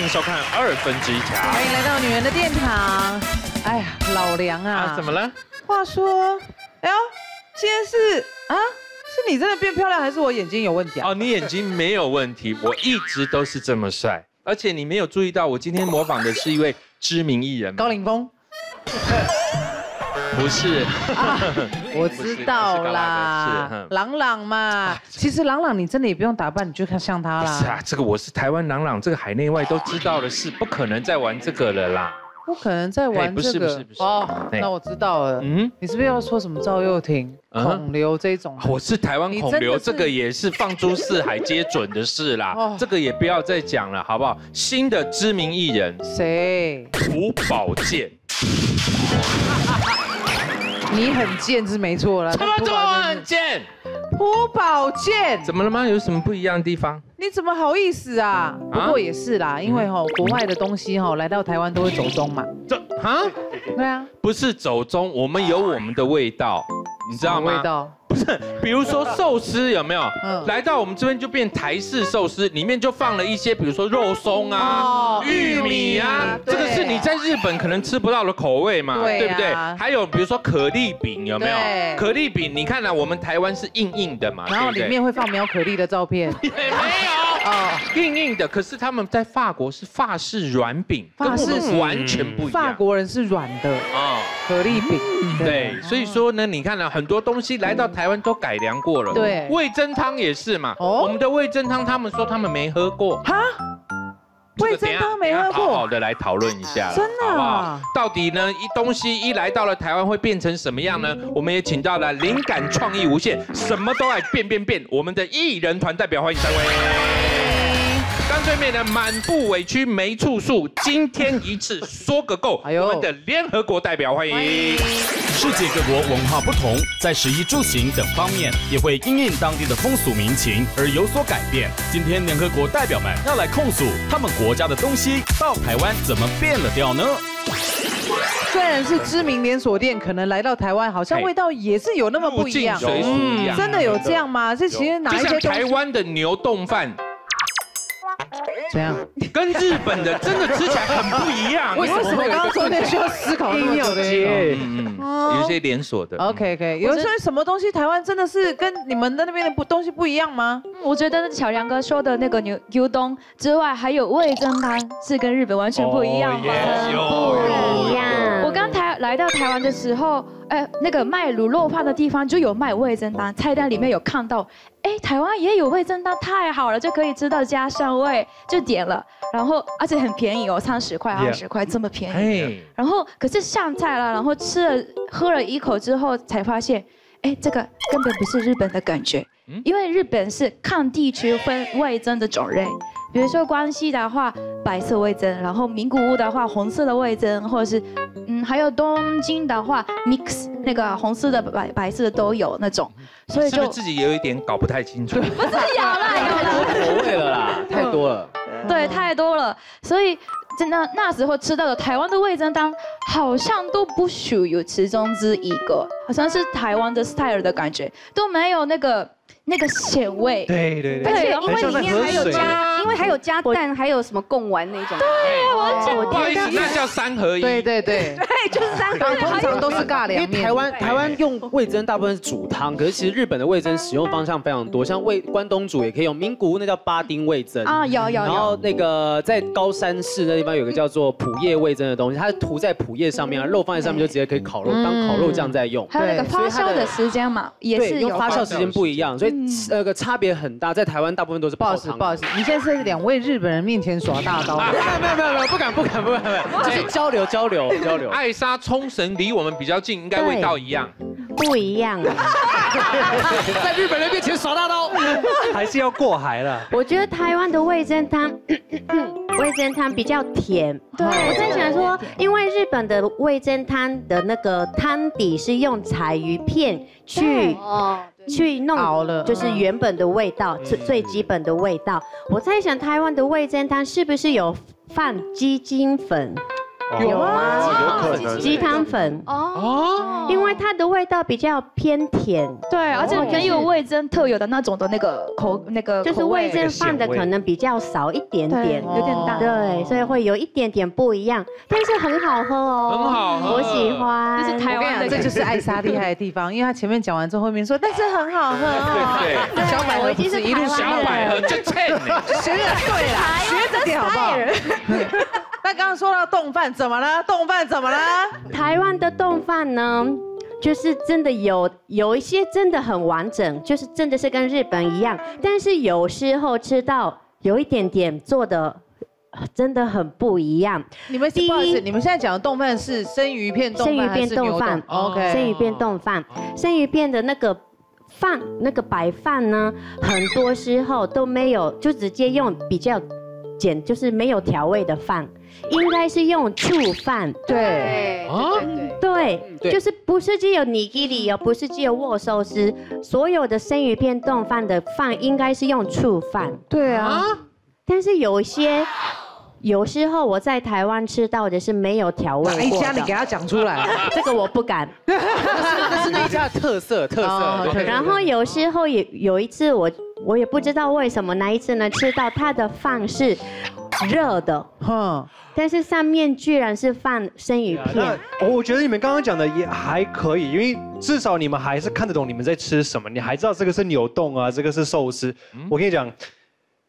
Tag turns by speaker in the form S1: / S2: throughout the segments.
S1: 欢迎收看二分之一条。
S2: 欢迎来到女人的殿堂。哎呀，老梁啊，
S1: 啊，怎么了？
S2: 话说，哎呦，今天是啊，是你真的变漂亮，还是我眼睛有问题啊？
S1: 哦，你眼睛没有问题，我一直都是这么帅，而且你没有注意到，我今天模仿的是一位知名艺人，
S2: 高凌风，
S1: 不是，
S2: 我知道啦朗朗嘛。其实朗朗你真的也不用打扮，你就看像他啦。
S1: 不是啊，这个我是台湾朗朗，这个海内外都知道的事，不可能再玩这个了啦。
S2: 不可能再
S1: 哎
S2: 玩这个
S1: 不是不是
S2: 哦。
S1: 哎
S2: 那我知道了。
S1: 嗯，
S2: 你是不是要说什么赵又廷、孔刘这种？
S1: 我是台湾孔刘，这个也是放诸四海皆准的事啦
S2: 哦，
S1: 这个也不要再讲了，好不好？新的知名艺人
S2: 谁？
S1: 朴宝剑，
S2: 你很贱是没错了。
S1: 怎么这么很贱？
S2: 朴宝剑，
S1: 怎么了吗？有什么不一样的地方？
S2: 你怎么好意思啊？不过也是啦，因为哈国外的东西哈来到台湾都会走中嘛。
S1: 这啊，
S2: 对啊，
S1: 不是走中，我们有我们的味道，你知道吗？
S2: 味道。
S1: 不是，比如说寿司有没有？
S2: 嗯
S1: 来到我们这边就变台式寿司，里面就放了一些，比如说肉松啊、
S2: 哦
S1: 玉米啊，
S2: 对
S1: 这个是你在日本可能吃不到的口味嘛，
S2: 对
S1: 不对？还有比如说可丽饼有没有？可丽饼，你看啊，我们台湾是硬硬的嘛，
S2: 然后里面会放没有可丽的照片。
S1: 也没有
S2: 哦，
S1: 硬硬的，可是他们在法国是法式软饼，
S2: 法式
S1: 跟我们完全不一样。
S2: 法国人是软的
S1: 啊。
S2: 可丽饼。
S1: 对，所以说呢，你看了很多东西来到台湾都改良过了。
S2: 对
S1: 味噌汤也是嘛。
S2: 哦
S1: 我们的味噌汤，他们说他们没喝过。
S2: 哈，味噌汤没喝
S1: 等一下好好。的来讨论一下啦，
S2: 真的啊
S1: 好不好？到底呢，一东西一来到了台湾会变成什么样呢？我们也请到了灵感创意无限，什么都爱变变变，我们的艺人团代表欢迎三位。干脆面的满腹委屈没处诉，今天一次说个够。我们的联合国代表欢迎。
S3: 世界各国文化不同，在食衣住行等方面也会因应当地的风俗民情而有所改变。今天联合国代表们要来控诉他们国家的东西到台湾怎么变了调呢？
S2: 虽然是知名连锁店，可能来到台湾，好像味道也是有那么不一样。真的有这样吗？这其实哪
S1: 像
S2: 一些东西
S1: 台湾的牛冻饭，
S2: 怎样？
S1: 跟日本的真的吃起来很不一样。
S2: 为什么我刚刚中间需要思考那么久的？
S1: 嗯嗯，有一些连锁的。
S2: OK OK，有时候什么东西台湾真的是跟你们的那边的不东西不一样吗？
S4: 我觉得小梁哥说的那个牛牛冬之外，还有味增汤是跟日本完全不一样吗？
S5: 不一样。
S4: 我刚才来到台湾的时候，哎，那个卖卤肉饭的地方就有卖味噌汤，菜单里面有看到，哎，台湾也有味噌汤，太好了，就可以吃到家乡味，就点了，然后而且很便宜哦，三十块、二十块这么便宜。
S1: 哎，
S4: 然后可是上菜了，然后吃了喝了一口之后，才发现，哎，这个根本不是日本的感觉，因为日本是看地区分味噌的种类，比如说关西的话白色味增，然后名古屋的话红色的味增，或者是嗯还有东京的话 mix 那个红色的白白色的都有那种，所以就
S1: 是是自己有一点搞不太清楚？
S4: 不是有啦有啦。
S6: 口味了啦，太多了。
S4: 对，太多了，所以真的那时候吃到的台湾的味噌汤，好像都不属于其中之一个，好像是台湾的 style 的感觉，都没有那个那个咸味。
S6: 对对
S4: 对而且
S5: 因为里面还有加，因为还有加蛋，还有什么贡丸那种。对，
S1: 不好意思，那叫三合一。
S2: 对对对，
S5: 对，就是三合一。
S2: 通常都是尬
S6: 因为。台湾台湾用味噌大部分是煮汤，可是其实日本的味噌使用方向非常多，像味关东煮也可以用，名古屋那叫八丁味噌
S4: 啊，有有
S6: 然后，那个在高山市那地方有个叫做普叶味噌的东西，它是涂在普叶上面，肉放在上面就直接可以烤肉，当烤肉酱在用。
S4: 还有那个发酵的时间嘛，也，是有
S6: 发酵时间不一样，所以那个差别很大。在台湾大部分都是
S2: 不好意思，不好意思，你现在是在两位日本人面前耍大刀。
S6: 没有没有没有没有，不敢不敢不敢不敢，就是交流交流交流。
S1: 艾莎冲绳离我们比较近，应该味道一样。
S5: 不一样。
S6: 在日本人面前耍大刀，
S7: 还是要过海了。
S5: 我觉得台湾的味噌汤，味噌汤比较甜。
S4: 对
S5: 我在想说，因为日本的味噌汤的那个汤底是用柴鱼片去去弄
S2: 熬了
S5: 就是原本的味道，最最基本的味道。我在想，台湾的味噌汤是不是有放鸡精粉？
S2: 有啊？
S8: 有可能。
S5: 鸡汤粉。
S4: 哦，
S5: 因为它的味道比较偏甜，
S4: 对，而且很有味增特有的那种的那个口那个
S5: 就是
S4: 味
S5: 味增放的可能比较少一点点，
S4: 有点大。
S5: 对，所以会有一点点不一样，但是很好喝哦，
S1: 很好喝。
S5: 我喜欢。
S4: 这是台
S2: 湾的，这就是艾莎厉害的地方，因为她前面讲完之后，后面说，但是很好喝。哦。
S1: 对
S2: 小百合不是一路
S1: 小百合就欠你。
S2: 学的对啦，学着点好不好？那刚刚说到冻饭怎么了？冻饭怎么了？
S5: 台湾的冻饭呢，就是真的有有一些真的很完整，就是真的是跟日本一样，但是有时候吃到有一点点做的。真的很不一样。
S2: 你们不好意思，你们现在讲的冻饭是生鱼片冻
S5: 生鱼片
S2: 饭还是
S5: 冻饭
S2: ？OK，
S5: 生鱼片冻饭，生鱼片的那个饭，那个白饭呢，很多时候都没有，就直接用比较简，就是没有调味的饭，应该是用醋饭。
S2: 对，
S5: 对，
S6: 对
S5: 就是不是只有尼基里哦，不是只有握寿司，所有的生鱼片冻饭的饭应该是用醋饭。
S2: 对啊，
S5: 但是有一些。有时候我在台湾吃到的是没有调味
S2: 哪一
S5: 过的，
S2: 家你给他讲出来？
S5: 这个我不敢。
S6: 那是那一家的特色，特色。
S5: 然后有时候也有一次我我也不知道为什么那一次呢，吃到他的饭是热的，
S2: 哈，
S5: 但是上面居然是放生鱼片。
S7: 那我觉得你们刚刚讲的也还可以，因为至少你们还是看得懂你们在吃什么，你还知道这个是扭冻啊，这个是寿司。我跟你讲，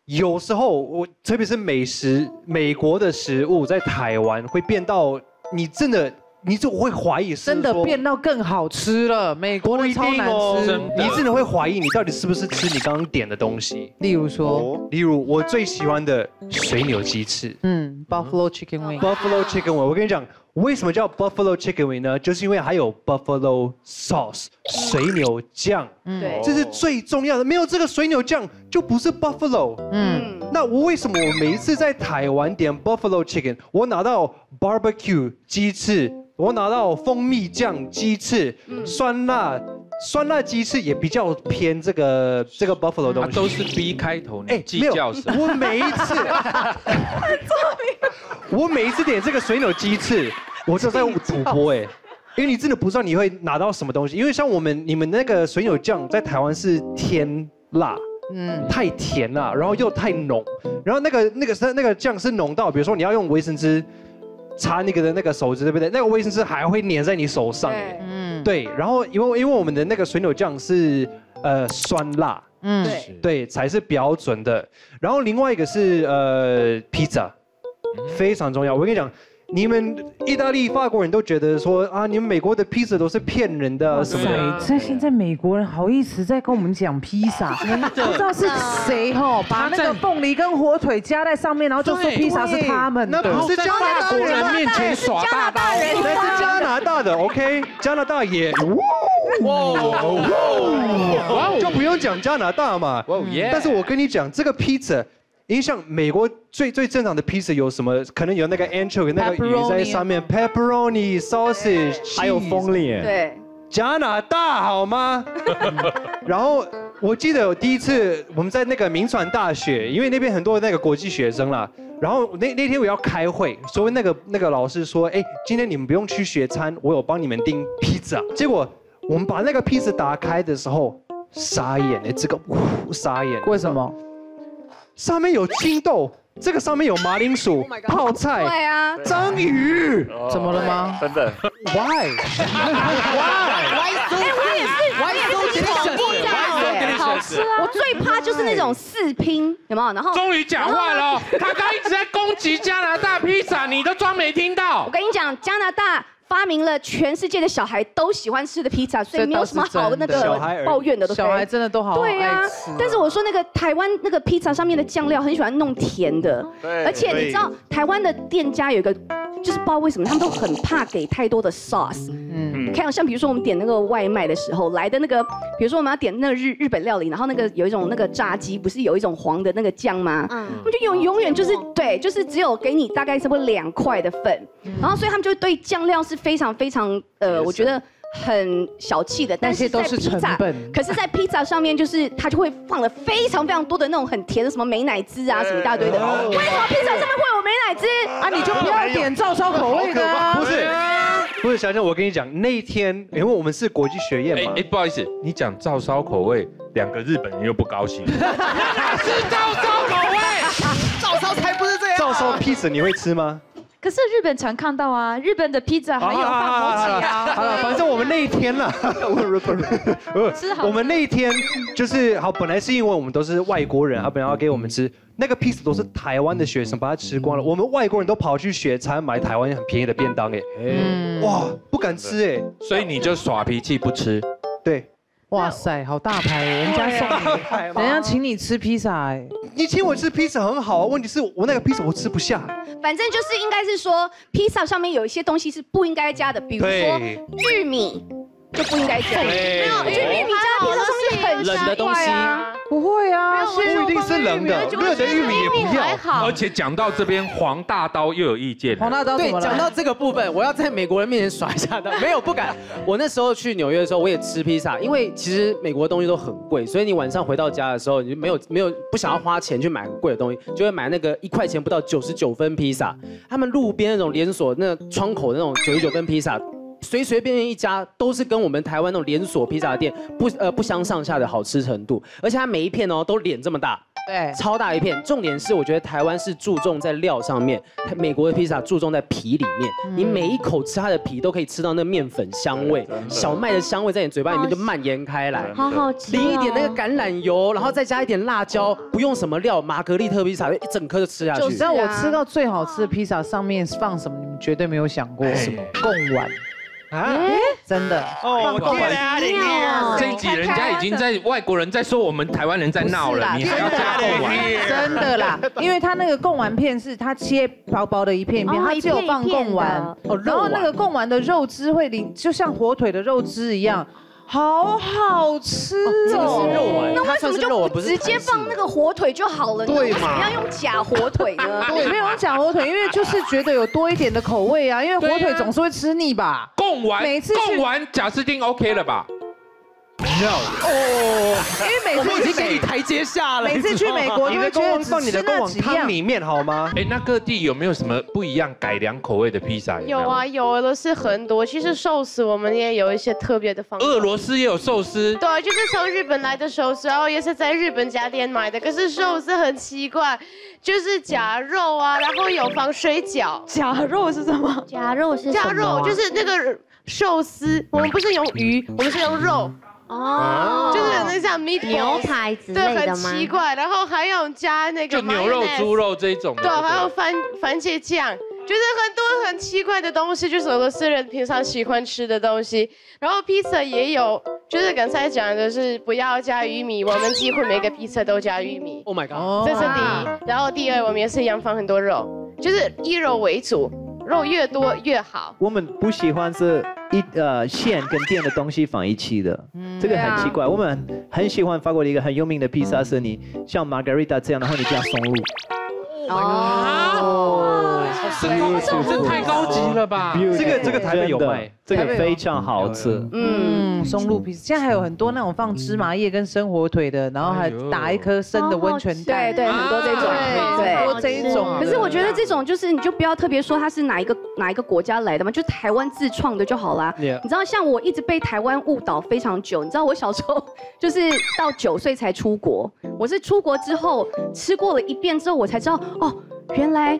S7: 有时候我特别是美食，美国的食物在台湾会变到你真的，你就会怀疑是
S2: 真的
S7: 说
S2: 变到更好吃了。美国的超难吃，，
S7: 你真的会怀疑你到底是不是吃你刚刚点的东西。
S2: 例如说，
S8: 哦，
S7: 例如我最喜欢的水牛鸡翅。
S2: 嗯，Buffalo Chicken
S7: Wing，Buffalo chicken wing，我跟你讲，为什么叫 Buffalo chicken wing 呢？就是因为还有 Buffalo sauce 水牛酱，
S2: 对，
S7: 这是最重要的。没有这个水牛酱，就不是 Buffalo。
S2: 嗯，
S7: 那我为什么我每一次在台湾点 Buffalo chicken，我拿到 barbecue 鸡翅，我拿到蜂蜜酱鸡翅，酸辣酸辣鸡翅也比较偏这个这个 Buffalo 东西。
S1: 它都是 B 开头，你计
S7: 没有
S1: 较什么？
S7: 我每一次，我每一次点这个水牛鸡翅，我就在赌博哎，因为你真的不知道你会拿到什么东西。因为像我们你们那个水牛酱在台湾是甜辣，
S2: 嗯，
S7: 太甜了，然后又太浓，然后那个那个是那个酱是浓到，比如说你要用卫生纸擦那个的那个手指，对不对？那个卫生纸还会粘在你手上，
S2: 嗯，
S7: 对。然后因为因为我们的那个水牛酱是呃酸辣。
S2: 嗯，
S7: 对，才是标准的。然后另外一个是呃披萨，非常重要。我跟你讲，你们意大利、法国人都觉得说啊，你们美国的披萨都是骗人的啊什么的。
S2: 这现在美国人好意思在跟我们讲披萨，不知道是谁吼把那个凤梨跟火腿加在上面，然后就说披萨是他们的。
S7: 那不是加拿大
S1: 人
S7: 人，
S1: 面前耍大刀，
S7: 那是加拿大的，OK？加拿大也哇，就不用讲加拿大嘛。
S1: 哇！
S7: 但是我跟你讲，这个披萨，影响美国最最正常的披萨有什么？可能有那个 anchovy 那个鱼在上面，pepperoni、sausage，
S6: 还有风力，
S9: 对，
S7: 加拿大好吗？然后我记得我第一次我们在那个民传大学，因为那边很多那个国际学生啦。然后那那天我要开会，所以那个那个老师说，哎，今天你们不用去学餐，我有帮你们订披萨。结果我们把那个披萨打开的时候，傻眼哎，这个呜傻眼。
S2: 为什么？
S7: 上面有青豆，这个上面有马铃薯、泡菜、
S9: 对啊，
S7: 章鱼。
S2: 怎么了吗？
S8: 等等
S7: ，，Why？
S9: 好吃啊！我最怕就是那种四拼，有没有？然后
S1: 终于讲话了哦，他刚一直在攻击加拿大披萨，你都装没听到。
S9: 我。跟你讲，加拿大发明了全世界的小孩都喜欢吃的披萨，所以没有什么好那个抱怨的，
S2: 小孩真的都好
S9: 对呀、
S2: 爱吃哦
S9: 但是我说那个台湾那个披萨上面的酱料很喜欢弄甜的，而且你知道台湾的店家有一个，就是不知道为什么他们都很怕给太多的 sauce。
S2: 嗯，
S9: 你看，像比如说我们点那个外卖的时候来的那个，比如说我们要点那个日日本料理，然后那个有一种那个炸鸡，不是有一种黄的那个酱吗？
S5: 嗯，
S9: 他们就永永远就是对，就是只有给你大概差不多两块的份，然后所以他们就对酱料是非常非常呃，我觉得很小气的，但是
S2: 都是
S9: 披萨
S2: 成本，
S9: 可是，在披萨上面就是它就会放了非常非常多的那种很甜的什么美乃滋啊，什么一大堆的。为什么披萨上面会有美乃滋？
S2: 啊，你就不要点照烧口味的啊。
S7: 不是，不是，小姐，我跟你讲，那一天因为我们是国际学院嘛
S1: 哎哎，，不好意思，你讲照烧口味，两个日本人又不高兴。哪 是照烧口味？
S6: 照烧才不是这样。
S7: 照烧披萨你会吃吗？
S4: 可是日本常看到啊，日本的披萨还有放枸杞啊。
S7: 好了，反正我们那一天了，我们那一天就是好，本来是因为我们都是外国人，他本来要给我们吃那个披萨都是台湾的学生把它吃光了，我们外国人都跑去雪餐买台湾很便宜的便当，哎，哇，不敢吃哎，
S1: 所以你就耍脾气不吃。
S7: 对，
S2: 哇塞，好大牌，人家送你，人家请你吃披萨，哎，
S7: 你请我吃披萨很好啊，问题是我那个披萨我吃不下，
S9: 反正就是应该是说，披萨上面有一些东西是不应该加的，比如说玉米就不应该加。
S7: 没
S9: 有，玉米加在披萨上面很
S6: 冷的东西。
S9: 奇怪啊
S2: 不会啊，
S7: 不一定是冷的，热的玉米也不要。
S1: 而且讲到这边，黄大刀又有意见了。
S2: 黄大刀怎
S6: 对，
S2: 么了？
S6: 讲到这个部分，我要在美国人面前耍一下的，没有不敢。我那时候去纽约的时候，我也吃披萨，因为其实美国的东西都很贵，所以你晚上回到家的时候，你就没有没有不想要花钱去买很贵的东西，就会买那个一块钱不到九十九分披萨。他们路边那种连锁那窗口那种九十九分披萨。随随便便一家都是跟我们台湾那种连锁披萨店不呃不相上下的好吃程度，而且它每一片哦都脸这么大，
S2: 对，
S6: 超大一片。重点是，我觉得台湾是注重在料上面，它美国的披萨注重在皮里面。你每一口吃它的皮，都可以吃到那面粉香味、小麦的香味在你嘴巴里面就蔓延开来。
S5: 好好吃、哦。
S6: 淋一点那个橄榄油，然后再加一点辣椒，不用什么料，玛格丽特披萨一整颗就吃下去。
S2: 你知道我吃到最好吃的披萨上面放什么？你们绝对没有想过什么贡丸
S7: 啊，
S2: 真的。
S7: 哦，
S2: 贡丸
S1: 这一集人家已经在外国人在说我们台湾人在闹了，你还要加贡丸？
S2: 真的啦，因为他那个贡丸片是它切薄薄的一片片，
S5: 哦
S2: 它只有放贡丸，
S6: 哦
S2: 然后那个贡丸的肉汁会淋，就像火腿的肉汁一样，好好吃
S6: 这个
S2: 哦。
S6: 是肉丸，
S9: 那为什么就不
S6: 是肉丸，不是
S9: 直接放那个火腿就好了呢？
S7: 对嘛
S9: 为什么要用假火腿呢？
S2: 对，没有用假火腿，因为就是觉得有多一点的口味啊，因为火腿总是会吃腻吧。
S1: 贡丸，
S2: 每次去
S1: 贡丸贾斯汀 OK 了吧？
S2: 因为每次
S6: 我已经给你台阶下了。
S2: 每次去美国
S7: 你的
S2: 就会觉得
S7: 放你的贡丸
S2: 那几样。
S7: 汤里面好吗？
S1: 哎，那各地有没有什么不一样改良口味的披萨？
S8: 有啊，有的是很多。其实寿司我们也有一些特别的方法。
S1: 俄罗斯也有寿司，
S8: 对，就是从日本来的寿司，然后也是在日本家店买的。可是寿司很奇怪，就是夹肉啊，然后有放水饺。
S4: 夹肉是什么？
S5: 夹肉是什么啊
S8: 假肉就是那个寿司，我们不是用鱼，我们是用肉，
S5: 哦，
S8: 就是那像 meat
S5: 牛排之
S8: 对，很
S5: 类的吗？
S8: 奇怪。然后还有加那个
S1: 就牛肉、猪肉这一种的。
S8: 对，还有番番茄酱，就是很多很奇怪的东西，就是俄罗斯人平常喜欢吃的东西。然后披萨也有，就是刚才讲的是不要加玉米，我们几乎每个披萨都加玉米
S6: ，Oh my god！
S2: 哦
S8: 这是第一。然后第二，我们也是一样放很多肉，就是以肉为主，肉越多越好。
S10: 我们不喜欢是一呃馅跟电的东西放一起的，这个很奇怪。我们很喜欢法国的一个很有名的披萨，是你像 Margarita 这样，然后你加松露。
S1: 哦，这这太高级了吧？
S7: 这个这个台北有卖，
S10: 这个非常好吃。
S2: 嗯，松露披萨，现在还有很多那种放芝麻叶跟生火腿的，然后还打一颗生的温泉蛋，
S9: 对对，很多这种，对
S2: 很多这一种。
S9: 可是我觉得这种就是你就不要特别说它是哪一个哪一个国家来的嘛，就台湾自创的就好啦。你知道，像我一直被台湾误导非常久。你知道我小时候就是到九岁才出国，我是出国之后吃过了一遍之后，我才知道哦，原来。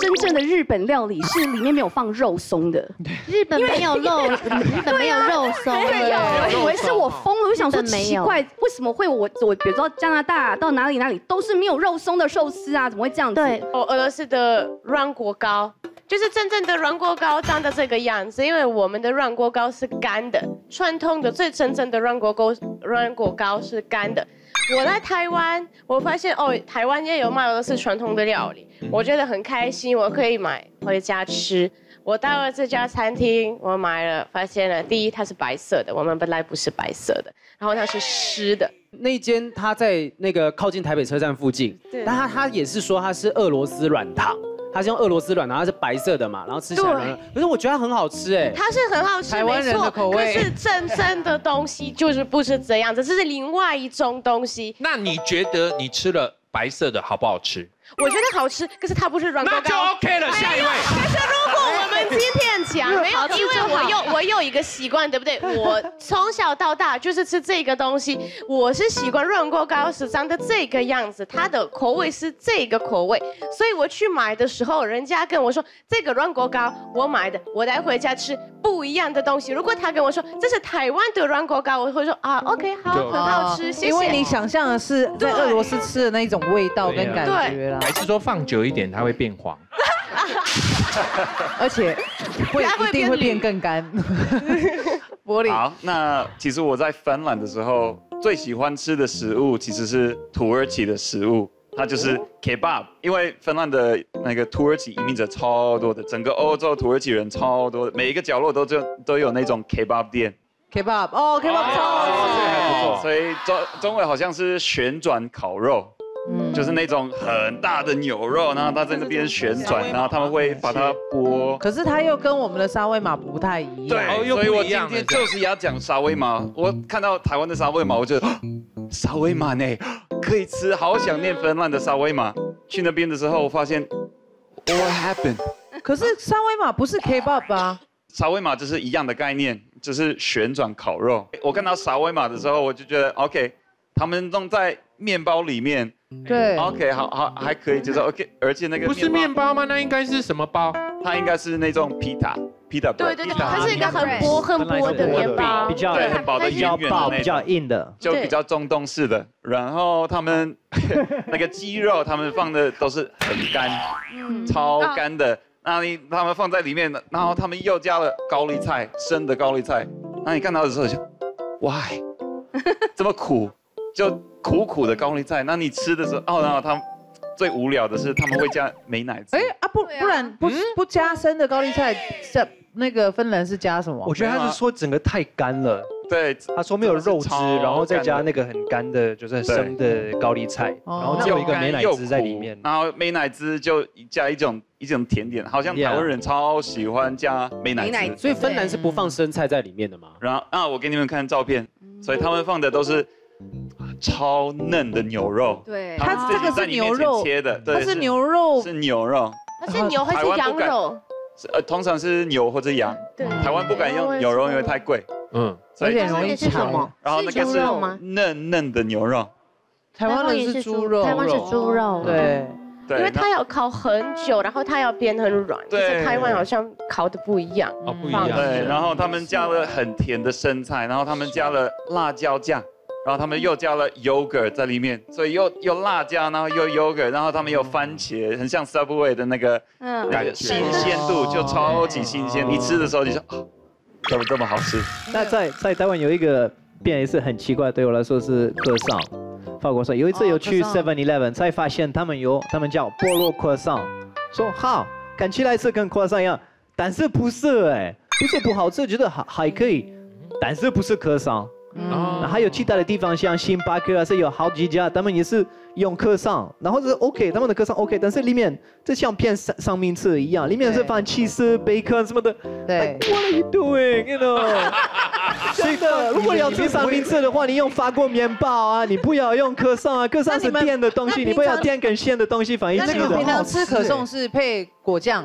S9: 真正的日本料理是里面没有放肉松的，
S5: 日本没有肉，日本没有肉松。
S9: 对，我以为是我疯了，我想说奇怪，为什么会我我比如说加拿大到哪里哪里都是没有肉松的寿司啊？怎么会这样子？
S5: 对，
S8: 哦，俄罗斯的软果糕，就是真正的软锅糕长得这个样子，因为我们的软锅糕是干的，传统的最真正的软锅糕软锅糕是干的。我在台湾，我发现哦，台湾也有卖俄罗斯传统的料理，我觉得很开心，我可以买回家吃。我到了这家餐厅，我买了，发现了，第一它是白色的，我们本来不是白色的，然后它是湿的，
S6: 那间它在那个靠近台北车站附近，
S8: 对。
S6: 但它它也是说它是俄罗斯软糖，它是用俄罗斯软糖，它是白色的嘛，然后吃起来可是我觉得它很好吃哎。
S8: 它是很好吃，
S2: 台湾人的口味
S8: 没错可是真正的东西就是不是这样子，这是另外一种东西。
S1: 那你觉得你吃了白色的好不好吃？
S8: 我觉得好吃，可是它不是软锅
S1: 那就。OK 了，下一位。
S8: 可是如果我们今天讲没有，因为我有我有一个习惯，对不对？我从小到大就是吃这个东西，我是习惯软锅糕是长的这个样子，它的口味是这个口味，所以我去买的时候，人家跟我说这个软锅糕我买的，我带回家吃不一样的东西。如果他跟我说这是台湾的软锅糕，我会说啊，OK，好，很好吃，谢谢。
S2: 因为你想象的是在俄罗斯吃的那一种味道跟感觉啦，
S1: 还是说放久一点它会变黄？
S2: 而且会一定会变
S8: 变
S2: 更干。玻璃
S11: 好，那其实我在芬兰的时候，最喜欢吃的食物其实是土耳其的食物，它就是 kebab。因为芬兰的那个土耳其移民者超多的，整个欧洲土耳其人超多的，每一个角落都就都有那种 kebab 店。
S2: Kebab 哦，Kebab 超好吃。
S11: 所以中中文好像是旋转烤肉。
S2: 嗯
S11: 就是那种很大的牛肉，然后它在那边旋转，然后他们会把它剥。
S2: 可是它又跟我们的沙威玛不太一样。
S11: 对，所以我今天就是要讲沙威玛。我看到台湾的沙威玛，我就 沙威玛呢 可以吃，好想念芬兰的沙威玛。去那边的时候，我发现 What happened？
S2: 可是沙威玛不是 Kebab 吧？
S11: 沙威玛就是一样的概念，就是旋转烤肉。我看到沙威玛的时候，我就觉得 OK，他们弄在面包里面。
S2: 对
S11: ，OK，好好还可以接受。OK，而且那个
S1: 不是面包吗？那应该是什么包？
S11: 它应该是那种披萨，披萨。
S8: 对对对，它是一个很薄很薄的面包，
S10: 比较
S11: 对很薄的
S10: 比较
S11: 圆圆的
S10: 薄、比较硬的，
S11: 就比较中东式的。然后他们 那个鸡肉，他们放的都是很干，超干的。那你他们放在里面，然后他们又加了高丽菜，生的高丽菜。那你看到的时候就，why 这么苦？就苦苦的高丽菜。那你吃的时候，哦，然后他最无聊的是他们会加美奶滋。
S2: 哎啊不不然不不加生的高丽菜，在那个芬兰是加什么？
S7: 我觉得他是说整个太干了。
S11: 对，
S7: 他说没有肉汁，然后再加那个很干的，就是生的高丽菜，然后只有一个美奶滋在里面。
S11: 然后美奶滋就加一种一种甜点，好像台湾人超喜欢加美奶滋。
S6: 所以芬兰是不放生菜在里面的吗？
S11: 然后啊，我给你们看照片，所以他们放的都是超嫩的牛肉。
S9: 对
S2: 它这个是牛肉
S11: 切的，对，
S2: 它是牛肉
S11: 是牛肉。
S8: 它是牛还是羊肉？
S11: 是呃，通常是牛或者羊。
S8: 对
S11: 台湾不敢用牛肉，因为太贵。
S1: 嗯，
S11: 所以
S2: 而且容易柴。
S11: 然后那个
S8: 是
S11: 嫩嫩的牛肉。
S2: 台湾的是猪肉，
S8: 台湾是猪肉，
S2: 对。
S11: 对，
S8: 因为它要烤很久，然后它要变很软，就
S11: 对
S8: 是台湾好像烤的不一样。
S1: 哦，不一
S8: 样
S11: 对，然后他们加了很甜的生菜，然后他们加了辣椒酱，然后他们又加了 yogurt 在里面，所以又又辣椒，然后又 yogurt，然后他们有番茄，很像 Subway 的那个
S9: 嗯。
S11: 那个新鲜。度就超级新鲜，你吃的时候你说啊，怎么这么好吃？
S10: 那在在台湾有一个店也是很奇怪，对我来说是科上，法国说。有一次有去 Seven Eleven 才发现他们有他们叫菠萝科上，说好看起来是跟科上一样，但是不是哎，不是不好吃，觉得还还可以，但是不是科上。那还有其他的地方，像星巴克啊，是有好几家，他们也是用课上，然后是 OK，他们的课上 OK，但是里面这像片三三明治一样，里面是放 cheese、bacon 什么的。
S2: 对。
S10: What are you doing? You know？是的，如果你要吃三明治的话，你用法国面包啊，你不要用科上啊，科上是电的东西，你不要电跟线的东西放一起的。
S2: 那你们平常吃可颂是配果酱？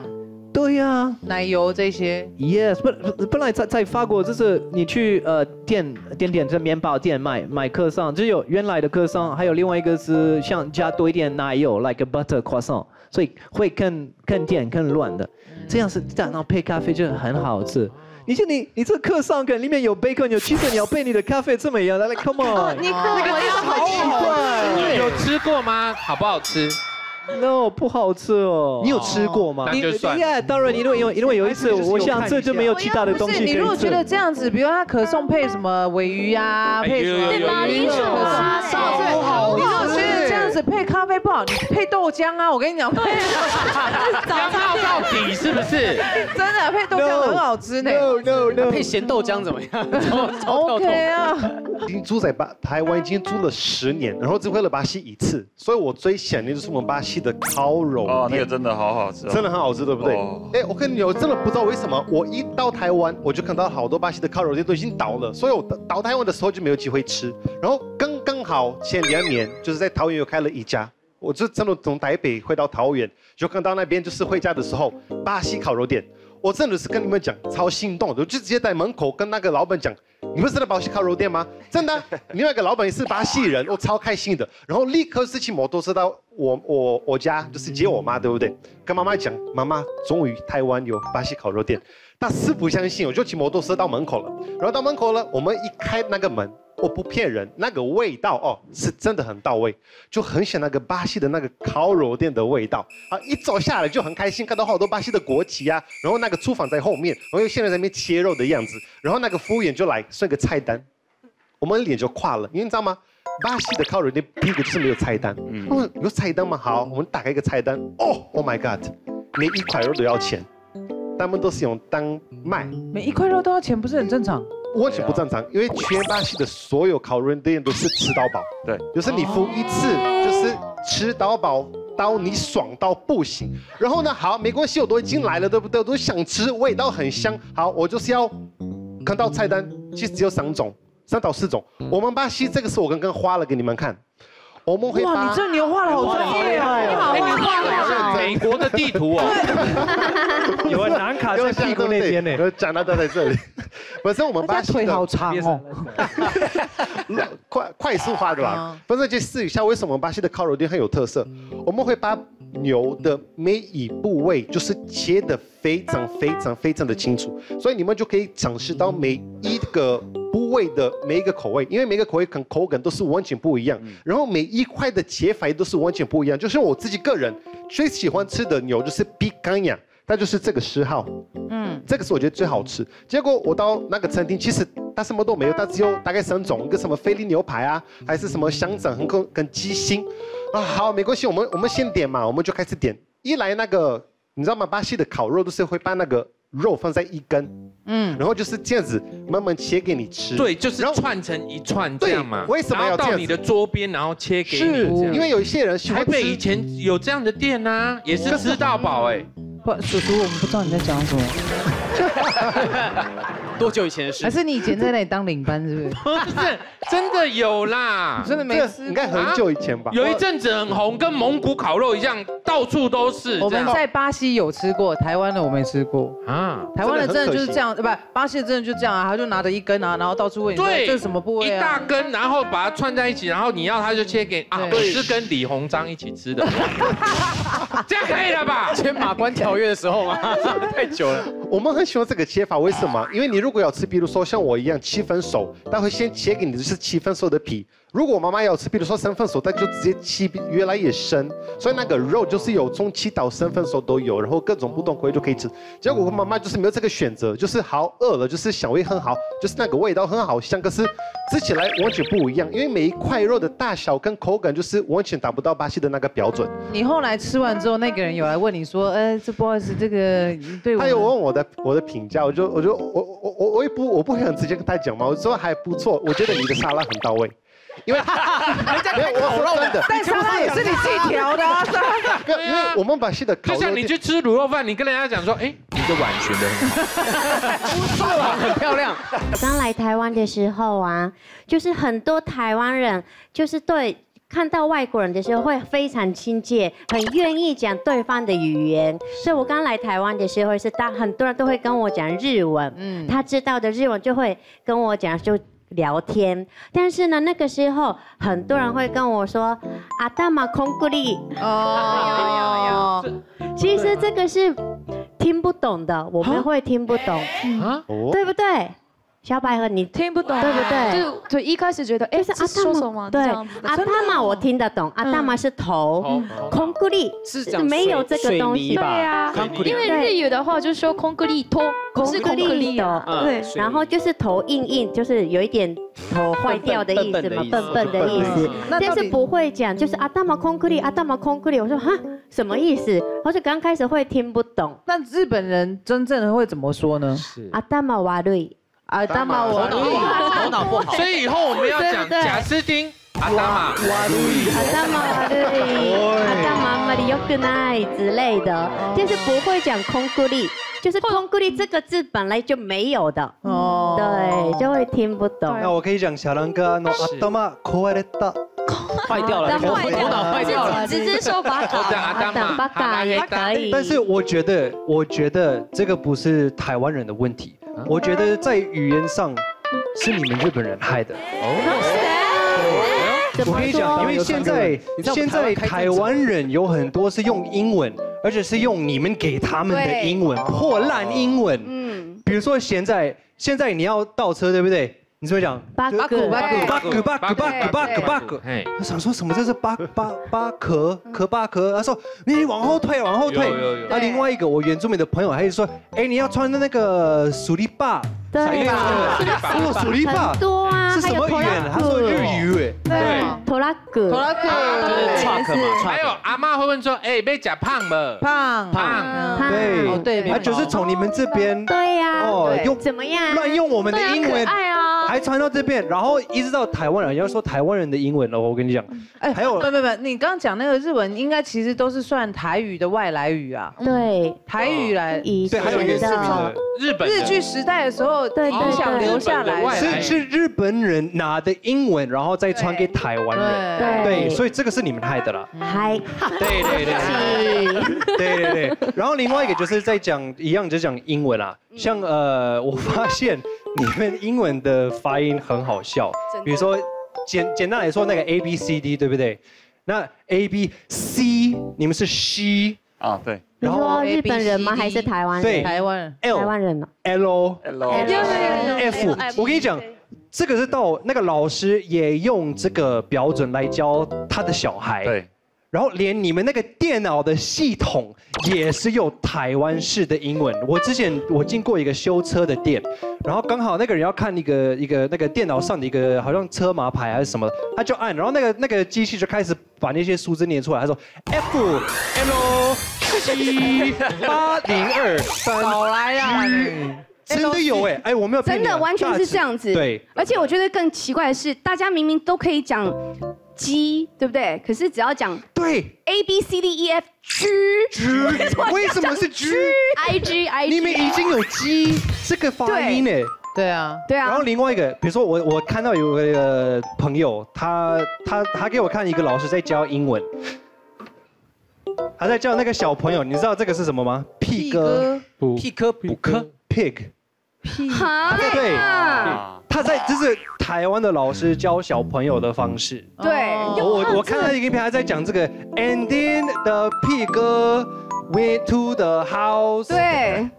S10: 对呀，
S2: 奶油这些。
S10: Yes，本本来在在法国就是你去呃店店店这面包店买买克上，就有原来的克上，还有另外一个是像加多一点奶油，like a butter croissant，所以会更更甜更软的，这样是这样，然后配咖啡就很好吃。你就你你这课上跟里面有 bacon 有 cheese，你要配你的咖啡这么样，来来 come on，
S8: 你看我要
S10: 好奇怪，
S1: 有吃过吗？好不好吃？
S10: No，不好吃哦。
S7: 你有吃过吗？
S1: 那就算了。
S10: Yeah，当然，因为因为因为有一次我想这就没有其他的东
S2: 不是，
S10: 西。
S2: 你如果觉得这样子，比如他可颂配什么尾鱼啊，配什么
S1: 哎有有有
S2: 鱼可颂啊，
S1: 有有
S2: 对，配咖啡不好，你配豆浆啊！我跟你讲，配
S1: 要泡到底是不是？
S2: 真的配豆浆很好吃呢。
S6: No no no，配咸豆浆怎么样？
S2: OK 啊。
S12: 已经住在巴台湾已经住了十年，然后只回了巴西一次，所以我最想念就是我们巴西的烤肉
S11: 哦，那个真的好好吃哦，
S12: 真的很好吃，对不对？哎，我跟你讲，我真的不知道为什么，我一到台湾，我就看到好多巴西的烤肉店都已经倒了，所以我到到台湾的时候就没有机会吃。然后刚刚好前两年就是在桃园又开了一家，我就真的从台北回到桃园，就看到那边就是回家的时候巴西烤肉店，我真的是跟你们讲超心动的，我就直接在门口跟那个老板讲。你们是在巴西烤肉店吗？真的，另外一个老板也是巴西人，我超开心的。然后立刻是骑摩托车到我我我家，就是接我妈，对不对？跟妈妈讲，妈妈，终于台湾有巴西烤肉店。她死不相信，我就骑摩托车到门口了。然后到门口了，我们一开那个门，我不骗人，那个味道哦，是真的很到位，就很像那个巴西的那个烤肉店的味道啊！一走下来就很开心，看到好多巴西的国旗啊，然后那个厨房在后面，然后有些人在那边切肉的样子，然后那个服务员就来送个菜单，我们脸就垮了，你知道吗？巴西的烤肉店第一个就是没有菜单，他们有菜单吗？好，我们打开一个菜单，哦，Oh my God，每一块肉都要钱，他们都是用单卖，
S2: 每一块肉都要钱，不是很正常？
S12: 完全不正常，因为全巴西的所有烤肉店都是吃到饱，
S11: 对，
S12: 就是你付一次就是吃到饱。到你爽到不行，然后呢？好，没关系，我都已经来了，对不对？我都想吃，味道很香。好，我就是要看到菜单，其实只有三种，三到四种。我们巴西这个是我刚刚花了给你们看，我们会把
S2: 哇，你这牛画的好专业哦！
S1: 你好画的是美国的地图哦。
S10: 有啊，南卡在屁股那边呢，
S12: 讲到都在这里。本身我们巴西
S2: 腿好长哦，
S12: 快快速化对吧？不是就试一下，为什么巴西的烤肉店很有特色？我们会把牛的每一部位就是切的非常非常非常的清楚，所以你们就可以尝试到每一个部位的每一个口味，因为每个口味跟口感都是完全不一样，然后每一块的切法也都是完全不一样。就是我自己个人最喜欢吃的牛就是比干呀。它就是这个十号，嗯，这个是我觉得最好吃。结果我到那个餐厅，其实它什么都没有，它只有大概三种，一个什么菲力牛排啊，还是什么香肠跟跟鸡心，啊，好，没关系，我们我们先点嘛，我们就开始点。一来那个，你知道吗？巴西的烤肉都是会把那个肉放在一根，嗯，然后就是这样子慢慢切给你吃。
S1: 对，就是串成一串这样嘛。
S12: 为什么要
S1: 到你的桌边，然后切给你？
S12: 是，因为有一些人喜欢
S1: 台北以前有这样的店啊，也是吃到饱哎。
S2: 不，叔叔，我们不知道你在讲什么。
S6: 多久以前的事？
S2: 还是你以前在那里当领班，是不是？
S1: 不是，真的有啦，
S2: 真的没吃，
S12: 应该很久以前吧。
S1: 有一阵子很红，跟蒙古烤肉一样，到处都是。
S2: 我们在巴西有吃过，台湾的我没吃过啊。台湾的真的就是这样，不，巴西的真的就这样啊，他就拿着一根啊，然后到处问你，
S1: 对，
S2: 这是什么部位？
S1: 一大根，然后把它串在一起，然后你要他就切给啊，我是跟李鸿章一起吃的，这样可以了吧？
S6: 签马关条约的时候吗？太久了。
S12: 我们很喜欢这个切法，为什么？因为你如果要吃，比如说像我一样七分熟，他会先切给你的是七分熟的皮。如果我妈妈要吃，比如说三份熟，她就直接切越来越深，所以那个肉就是有从七到三份熟都有，然后各种不同口味就可以吃。结果我妈妈就是没有这个选择，就是好饿了，就是香味很好，就是那个味道很好香，可是吃起来完全不一样，因为每一块肉的大小跟口感就是完全达不到巴西的那个标准。
S2: 你后来吃完之后，那个人有来问你说，呃，这不好意思，这个对我，
S12: 他有问我的我的评价，我就我就我我我我也不我不会很直接跟他讲嘛，我说还不错，我觉得你的沙拉很到位。因为
S6: 人家
S12: 没有我说真的，
S2: 但沙拉也是你自己调的啊，
S12: 因为我们把戏的
S1: 就像你去吃卤肉饭，你跟人家讲说，哎，你的碗选的很好，
S6: 不错啊，很漂亮。
S5: 刚来台湾的时候啊，就是很多台湾人就是对看到外国人的时候会非常亲切，很愿意讲对方的语言。所以我刚来台湾的时候是大很多人都会跟我讲日文，嗯，他知道的日文就会跟我讲就。聊天，但是呢，那个时候很多人会跟我说“阿达玛空古里”，哦，其实这个是听不懂的，我们会听不懂。啊，对不对？小百合，你
S4: 听不懂，
S5: 对不对？
S4: 就是对，一开始觉得，哎，是阿说什么？
S5: 对，阿大玛我听得懂，阿大玛是头，空格力
S6: 是讲
S5: 没有这个东西。
S4: 对呀，因为日语的话就是说空格力托，不是空格力。啊，
S6: 嗯
S4: 对，
S5: 然后就是头硬硬，就是有一点头坏掉的意思嘛，笨笨的意思。但是不会讲，就是阿大玛空格力，阿大玛空格力，我说哈？什么意思？然后就刚开始会听不懂。
S2: 那日本人真正的会怎么说呢？
S6: 是。
S5: 阿大玛瓦瑞，
S2: 阿达玛瓦
S6: 头脑不好，头脑不好。
S1: 所以以后我们要讲
S5: 对对
S1: 贾斯汀、阿达玛、
S5: 阿大玛瓦瑞，阿大玛玛里尤克奈之类的，就是不会讲空格力。就是空格力这个字本来就没有的，
S2: 哦，
S5: 对，就会听不懂。
S7: 那我可以讲小狼哥の頭壊れた。
S6: 坏掉了，头头脑坏掉了。
S4: 直接说把
S1: 我讲阿达玛、
S5: 巴嘎也可以。
S7: 但是我觉得，我觉得这个不是台湾人的问题，我觉得在语言上是你们日本人害的。我跟你讲，因为现在现在台湾人有很多是用英文，而且是用你们给他们的英文，破烂英文。
S9: 嗯，
S7: 比如说现在现在你要倒车，对不对？你怎么讲？
S5: 巴
S7: 巴
S5: 古
S7: 巴古巴古巴古巴古巴
S9: 对
S7: 古巴古。
S1: 嘿，
S7: 我想说什么？这是巴巴巴壳壳巴壳。他说你往后退，往后退
S1: 有有有。
S7: 那另外一个我原住民的朋友，还是说，哎，你要穿的那个苏力霸。
S5: 对
S7: 哦，鼠力霸
S5: 很多啊，
S7: 是什么语言？他说日语。哎，
S1: 对。
S5: 拖拉哥，
S2: 拖拉哥，
S6: 就是 truck 嘛
S1: 还有阿妈会问说，哎，被假胖了，
S2: 胖
S1: 胖，
S7: 对
S2: 哦对
S7: 他就是从你们这边
S5: 对呀，
S7: 哦用
S5: 怎么样？
S7: 乱用我们的英文，
S5: 爱啊，
S7: 还传到这边，然后一直到台湾人要说台湾人的英文了。我跟你讲，
S2: 哎，
S7: 还有
S2: 不不不，你刚刚讲那个日文，应该其实都是算台语的外来语啊，
S5: 对，
S2: 台语来。
S5: 以
S7: 对，还有原住民的。
S1: 日本
S2: 日剧时代的时候，
S5: 对对
S2: 影响留下来，
S7: 是是日本人拿的英文，然后再传给台湾人。
S5: 对
S7: 对，所以这个是你们害的啦。
S5: 嗨，
S7: 对对对对对 对。然后另外一个就是在讲一样，就讲英文啊。像呃，我发现你们英文的发音很好笑，比如说简简单来说，那个 A B C D 对不对？那 A B C 你们是 she，
S11: 啊，对
S5: 你
S7: 然后
S5: 说日本人吗？还是台湾
S7: 对？
S2: 台湾人。
S5: 台湾人呢
S7: ？L，Hello，F，我跟你讲，这个是到那个老师也用这个标准来教他的小孩。
S11: 对，
S7: 然后连你们那个电脑的系统也是有台湾式的英文。我之前我经过一个修车的店，然后刚好那个人要看一个一个那个电脑上的一个好像车马牌还是什么，他就按，然后那个那个机器就开始把那些数字念出来，他说 F L 七八零二三，
S2: 少来呀！
S7: 真的有哎哎，我没有骗
S9: 真的完全是这样子。
S7: 对，
S9: 而且我觉得更奇怪的是，大家明明都可以讲鸡，对不对？可是只要讲
S7: 对
S9: A B C D E F G
S7: G，为什么是
S9: G？I G I G？
S7: 你们已经有 G 这个发音呢。
S2: 对啊，
S9: 对啊
S7: 然后。另外一个，比如说我我看到有个朋友，他他他给我看一个老师在教英文，他在教那个小朋友，你知道这个是什么吗？屁哥补
S6: 屁科补科
S7: pig，
S9: 哈？
S7: 对。
S11: 啊，
S7: 他在这是台湾的老师教小朋友的方式。
S9: 对，
S2: 哦。
S7: 我我我看到一个影片，他在讲这个 ending the pig went to the house。
S9: 对，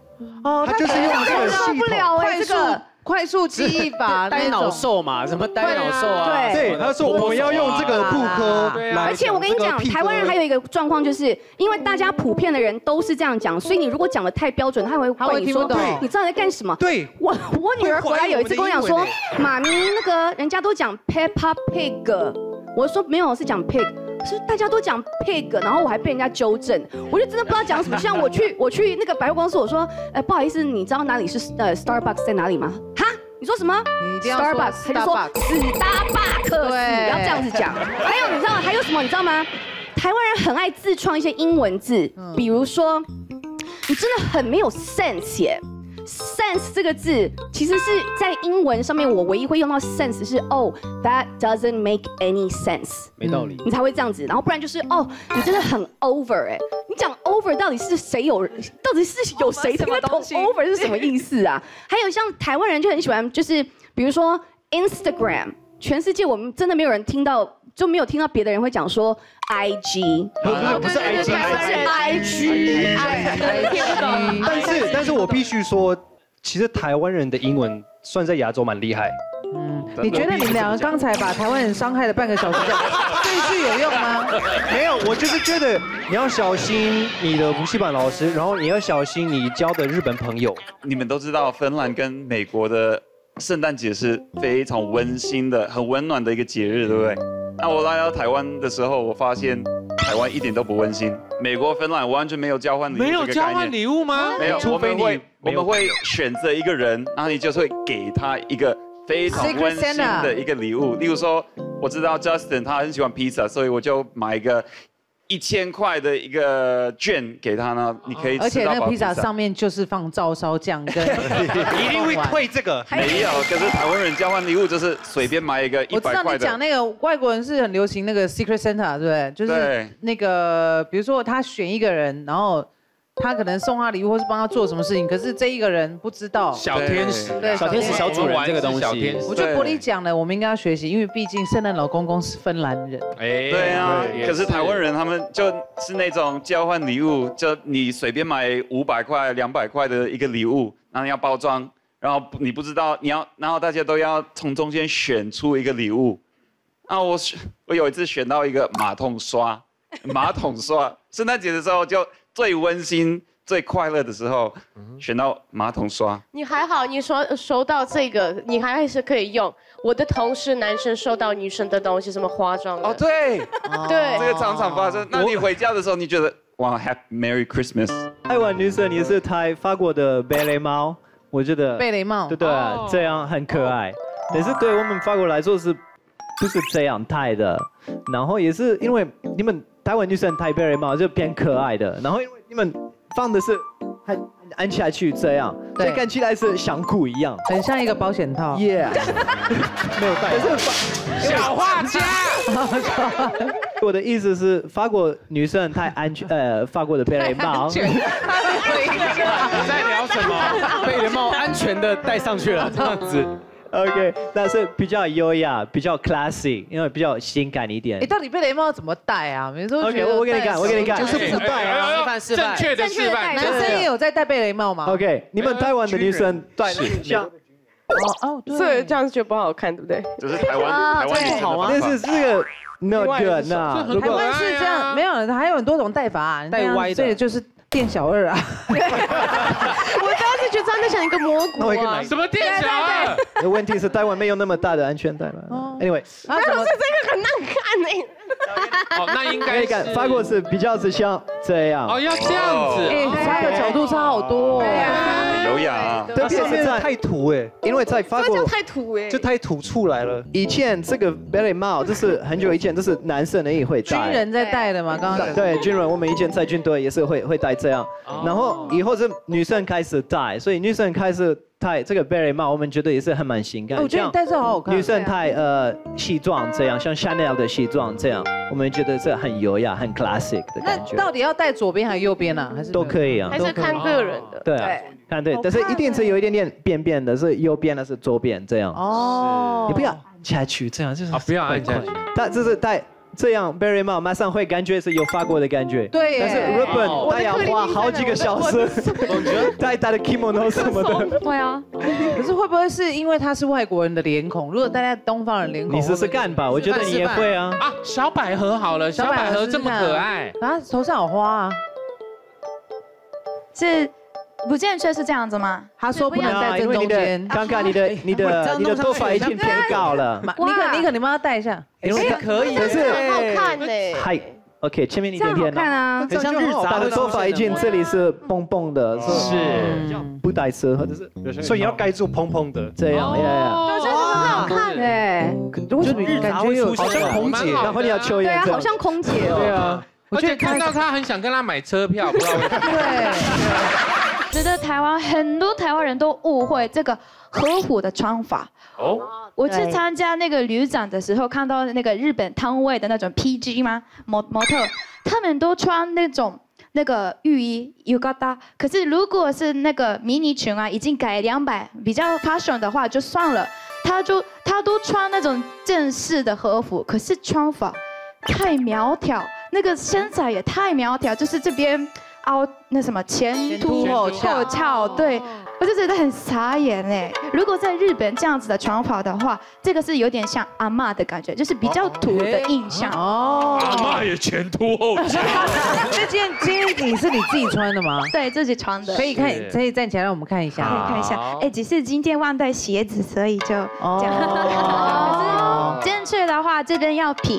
S2: 哦
S7: 他就是用这个
S9: 受
S7: 系统。
S9: 不了哎，
S2: 快速
S9: 这个
S2: 快速记忆法
S6: 呆脑兽嘛，什么呆脑兽啊？
S9: 对
S7: 对，他说我们要用这个妇科
S6: 对啊
S7: 来。
S9: 而且我跟你讲，台湾人还有一个状况，就是因为大家普遍的人都是这样讲，所以你如果讲的太标准，他会
S2: 他会
S9: 问你说
S2: 听不懂
S9: 你知道在干什么？
S7: 对，
S9: 我我女儿回来有一次跟我讲说妈咪那个人家都讲 Peppa Pig，我说没有是讲 pig。是大家都讲 pig，然后我还被人家纠正，我就真的不知道讲什么。就像我去 我去那个百货公司，我说，呃，不好意思，你知道哪里是呃 Starbucks 在哪里吗？哈，你说什么？Starbucks，他就说
S2: Starbucks
S9: 史达巴克斯，
S2: 对
S9: 要这样子讲。还有你知道还有什么？你知道吗？台湾人很爱自创一些英文字，比如说，你真的很没有 sense 耶。Sense 这个字其实是在英文上面，我唯一会用到 sense 是哦、that doesn't make any sense，
S6: 没道理。
S9: 你才会这样子。然后不然就是哦，你真的很 over 哎，你讲 over 到底是谁有，到底是有谁听得懂 over 是什么意思啊？还有像台湾人就很喜欢，就是比如说 Instagram，全世界我们真的没有人听到。就没有听到别的人会讲说 I G，
S7: 不是不是 I G，
S9: 是 I G I G。
S7: 但是但是我必须说，其实台湾人的英文算在亚洲蛮厉害。
S2: 嗯，你觉得你们两个刚才把台湾人伤害了半个小时，这一句有用吗？
S7: 没有，我就是觉得你要小心你的补习班老师，然后你要小心你交的日本朋友。
S11: 你们都知道，芬兰跟美国的圣诞节是非常温馨的、很温暖的一个节日，对不对？那我来到台湾的时候，我发现台湾一点都不温馨。美国、芬兰完全没有交换礼物
S1: 没有交换礼物吗？
S11: 没有，
S7: 除非你
S11: 我们会我们会选择一个人，然后你就是会给他一个非常温馨的一个礼物。例如说，我知道 Justin 他很喜欢披萨，所以我就买一个一千块的一个券给他呢，你可以
S2: 而且
S11: 吃到饱
S2: 那个披萨上面就是放照烧酱跟，
S7: 一定会退这个。
S11: 没有，可是台湾人交换礼物就是随便买一个一
S2: 我知道
S11: 百块的。
S2: 你讲那个外国人是很流行那个 secret Santa，对不对？就是那个，比如说他选一个人，然后他可能送他礼物，或是帮他做什么事情，可是这一个人不知道。
S1: 小天使，
S2: 对
S6: 小天使小主人这个东西
S1: 小天使
S2: 我觉得伯利讲了，我们应该要学习，因为毕竟圣诞老公公是芬兰人。
S1: 哎
S11: 对啊，
S1: 也
S11: 可是台湾人他们就是那种交换礼物，就你随便买五百块、两百块的一个礼物，然后要包装，然后你不知道你要，然后大家都要从中间选出一个礼物。啊，我选我有一次选到一个马桶刷，马桶刷，圣诞节的时候就最温馨、最快乐的时候，选到马桶刷。
S8: 你还好，你说收到这个，你还是可以用。我的同事男生收到女生的东西，什么化妆，
S11: 哦，对，
S8: 对
S11: 这个常常发生。那你回家的时候，你觉得哇，Happy Merry Christmas。
S10: 爱玩女生你是台法国的贝雷猫，我觉得
S2: 贝雷帽
S10: 对对啊，这样很可爱。但是对我们法国来说是不是这样戴的？然后也是因为你们台湾女生戴贝雷帽就偏可爱的，然后因为你们放的是很按下去这样，所以看起来是像裤一样，
S2: 很像一个保险套。
S10: Yeah，没有戴。可是
S1: 小画家。
S10: 我的意思是，法国女生太安全，呃，法国的贝雷帽。
S6: 你在聊什么？贝雷帽安全的戴上去了，这样子。
S10: OK，但是比较优雅，比较 classy，因为比较性感一点
S2: 你，。到底贝雷帽怎么戴啊？每次都觉
S10: OK，
S2: 得
S10: 我给你看我给你看
S2: 就是
S10: 不戴啊
S6: 示范示范
S1: 正确的示范。
S2: 男生也有在戴贝雷帽吗
S10: ？OK，你们台湾的女生戴像
S2: 哦哦，对，
S8: 所以这样子就不好看，对不对？
S11: 就是台湾
S2: 啊
S11: 台湾不好吗
S10: 但是这个
S8: 一个
S10: 那如果
S2: 台湾是这样，没有，还有很多种戴法啊，
S6: 戴歪的
S2: 所以就是店小二啊。
S8: 我当时就像一个蘑菇啊
S10: 那我一个奶。
S1: 什么店小二？
S10: 问题是台湾没有那么大的安全带嘛。Anyway，
S2: 啊，
S8: 但是这个很难看哎。
S1: 哦，那应该是
S10: 法国是比较是像这样，
S1: 哦，要这样子。
S11: 优雅啊。
S10: 特别是在
S7: 太土哎，
S10: 因为在法国
S8: 这样太土哎。
S7: 就太土出来了。
S10: 以前这个 belly 帽，这是很久以前，这是男生的也会戴。
S2: 军人在戴的嘛，刚刚
S10: 对，军人，我们以前在军队也是会会戴这样，然后以后是女生开始戴，所以女生开始戴这个 berry 帽，我们觉得也是很蛮性感。
S2: 哎我觉得你戴这好好看。
S10: 女生戴呃西装这样，像 Chanel 的西装这样，我们觉得这很优雅、很 classic 的
S2: 那
S10: 感觉。
S2: 到底要戴左边还是右边呢？还是
S10: 都可以啊
S8: 还，是看个人的。
S10: 对啊，看对，但是一定是有一点点边边的，是右边的是左边这样。
S2: 哦，
S10: 你不要按下去，这样就是
S1: 啊不要按下去。
S10: 它就是戴这样 berry 帽，马上会感觉是有法国的感觉。
S2: 对
S10: 但是日本
S1: 哦
S10: 他要花好几个小时，戴他的 kimono 什么的。
S9: 对啊，
S2: 可是会不会是因为他是外国人的脸孔？如果大家东方人脸孔，
S10: 你试试看吧，我觉得你也会啊。
S1: 啊，小百合好了，小百合这么可爱。
S2: 啊，头上有花啊。
S4: 是不正确是这样子吗？
S2: 他说不能
S10: 啊，
S2: 戴正中间。
S10: 看看你的 你的你的头发已经偏高了，
S2: 马你可你可能帮他戴一下。
S10: 因为
S6: 可以，
S10: 可是
S8: 很好看呢。
S10: 嗨，OK，前面一
S9: 这样好
S10: 点点呢。
S9: 看啊。
S6: 很像日杂
S10: 他的头发已经这里是蓬蓬的，
S1: 是
S10: 不带刺或者是
S7: 所以你要盖住蓬蓬的。
S10: 这样，呀呀。
S8: 对，这个很好看呢。
S9: 对，
S2: 为什么感觉有
S7: 好像空姐，
S10: 然后你要抽
S9: 对啊，
S10: 烟。
S9: 好像空姐哦。
S7: 对啊，
S1: 而且看到他很想跟他买车票，不知道为什么。
S2: 对。
S4: 觉得台湾很多台湾人都误会这个和服的穿法。
S1: 哦，
S4: 我去参加那个旅展的时候，看到那个日本摊位的那种 PG 吗？模模特，他们都穿那种那个浴衣 yukata。可是如果是那个迷你裙啊，已经改两百，比较 fashion 的话就算了。他就他都穿那种正式的和服，可是穿法太苗条，那个身材也太苗条，就是这边凹那什么前凸
S2: 凸后
S4: 后
S2: 翘
S4: 翘，对。我就觉得很傻眼哎！如果在日本这样子的长发的话，这个是有点像阿嬷的感觉，就是比较土的印象。
S2: 哦，
S1: 阿妈也前凸后翘。
S2: 这件今天你是你自己穿的吗？
S4: 对自己穿的，
S2: 可以看，可以站起来让我们看一下，
S4: 可以看一下。哎，只是今天忘带鞋子，所以就这样。可是正确的话，这边要平。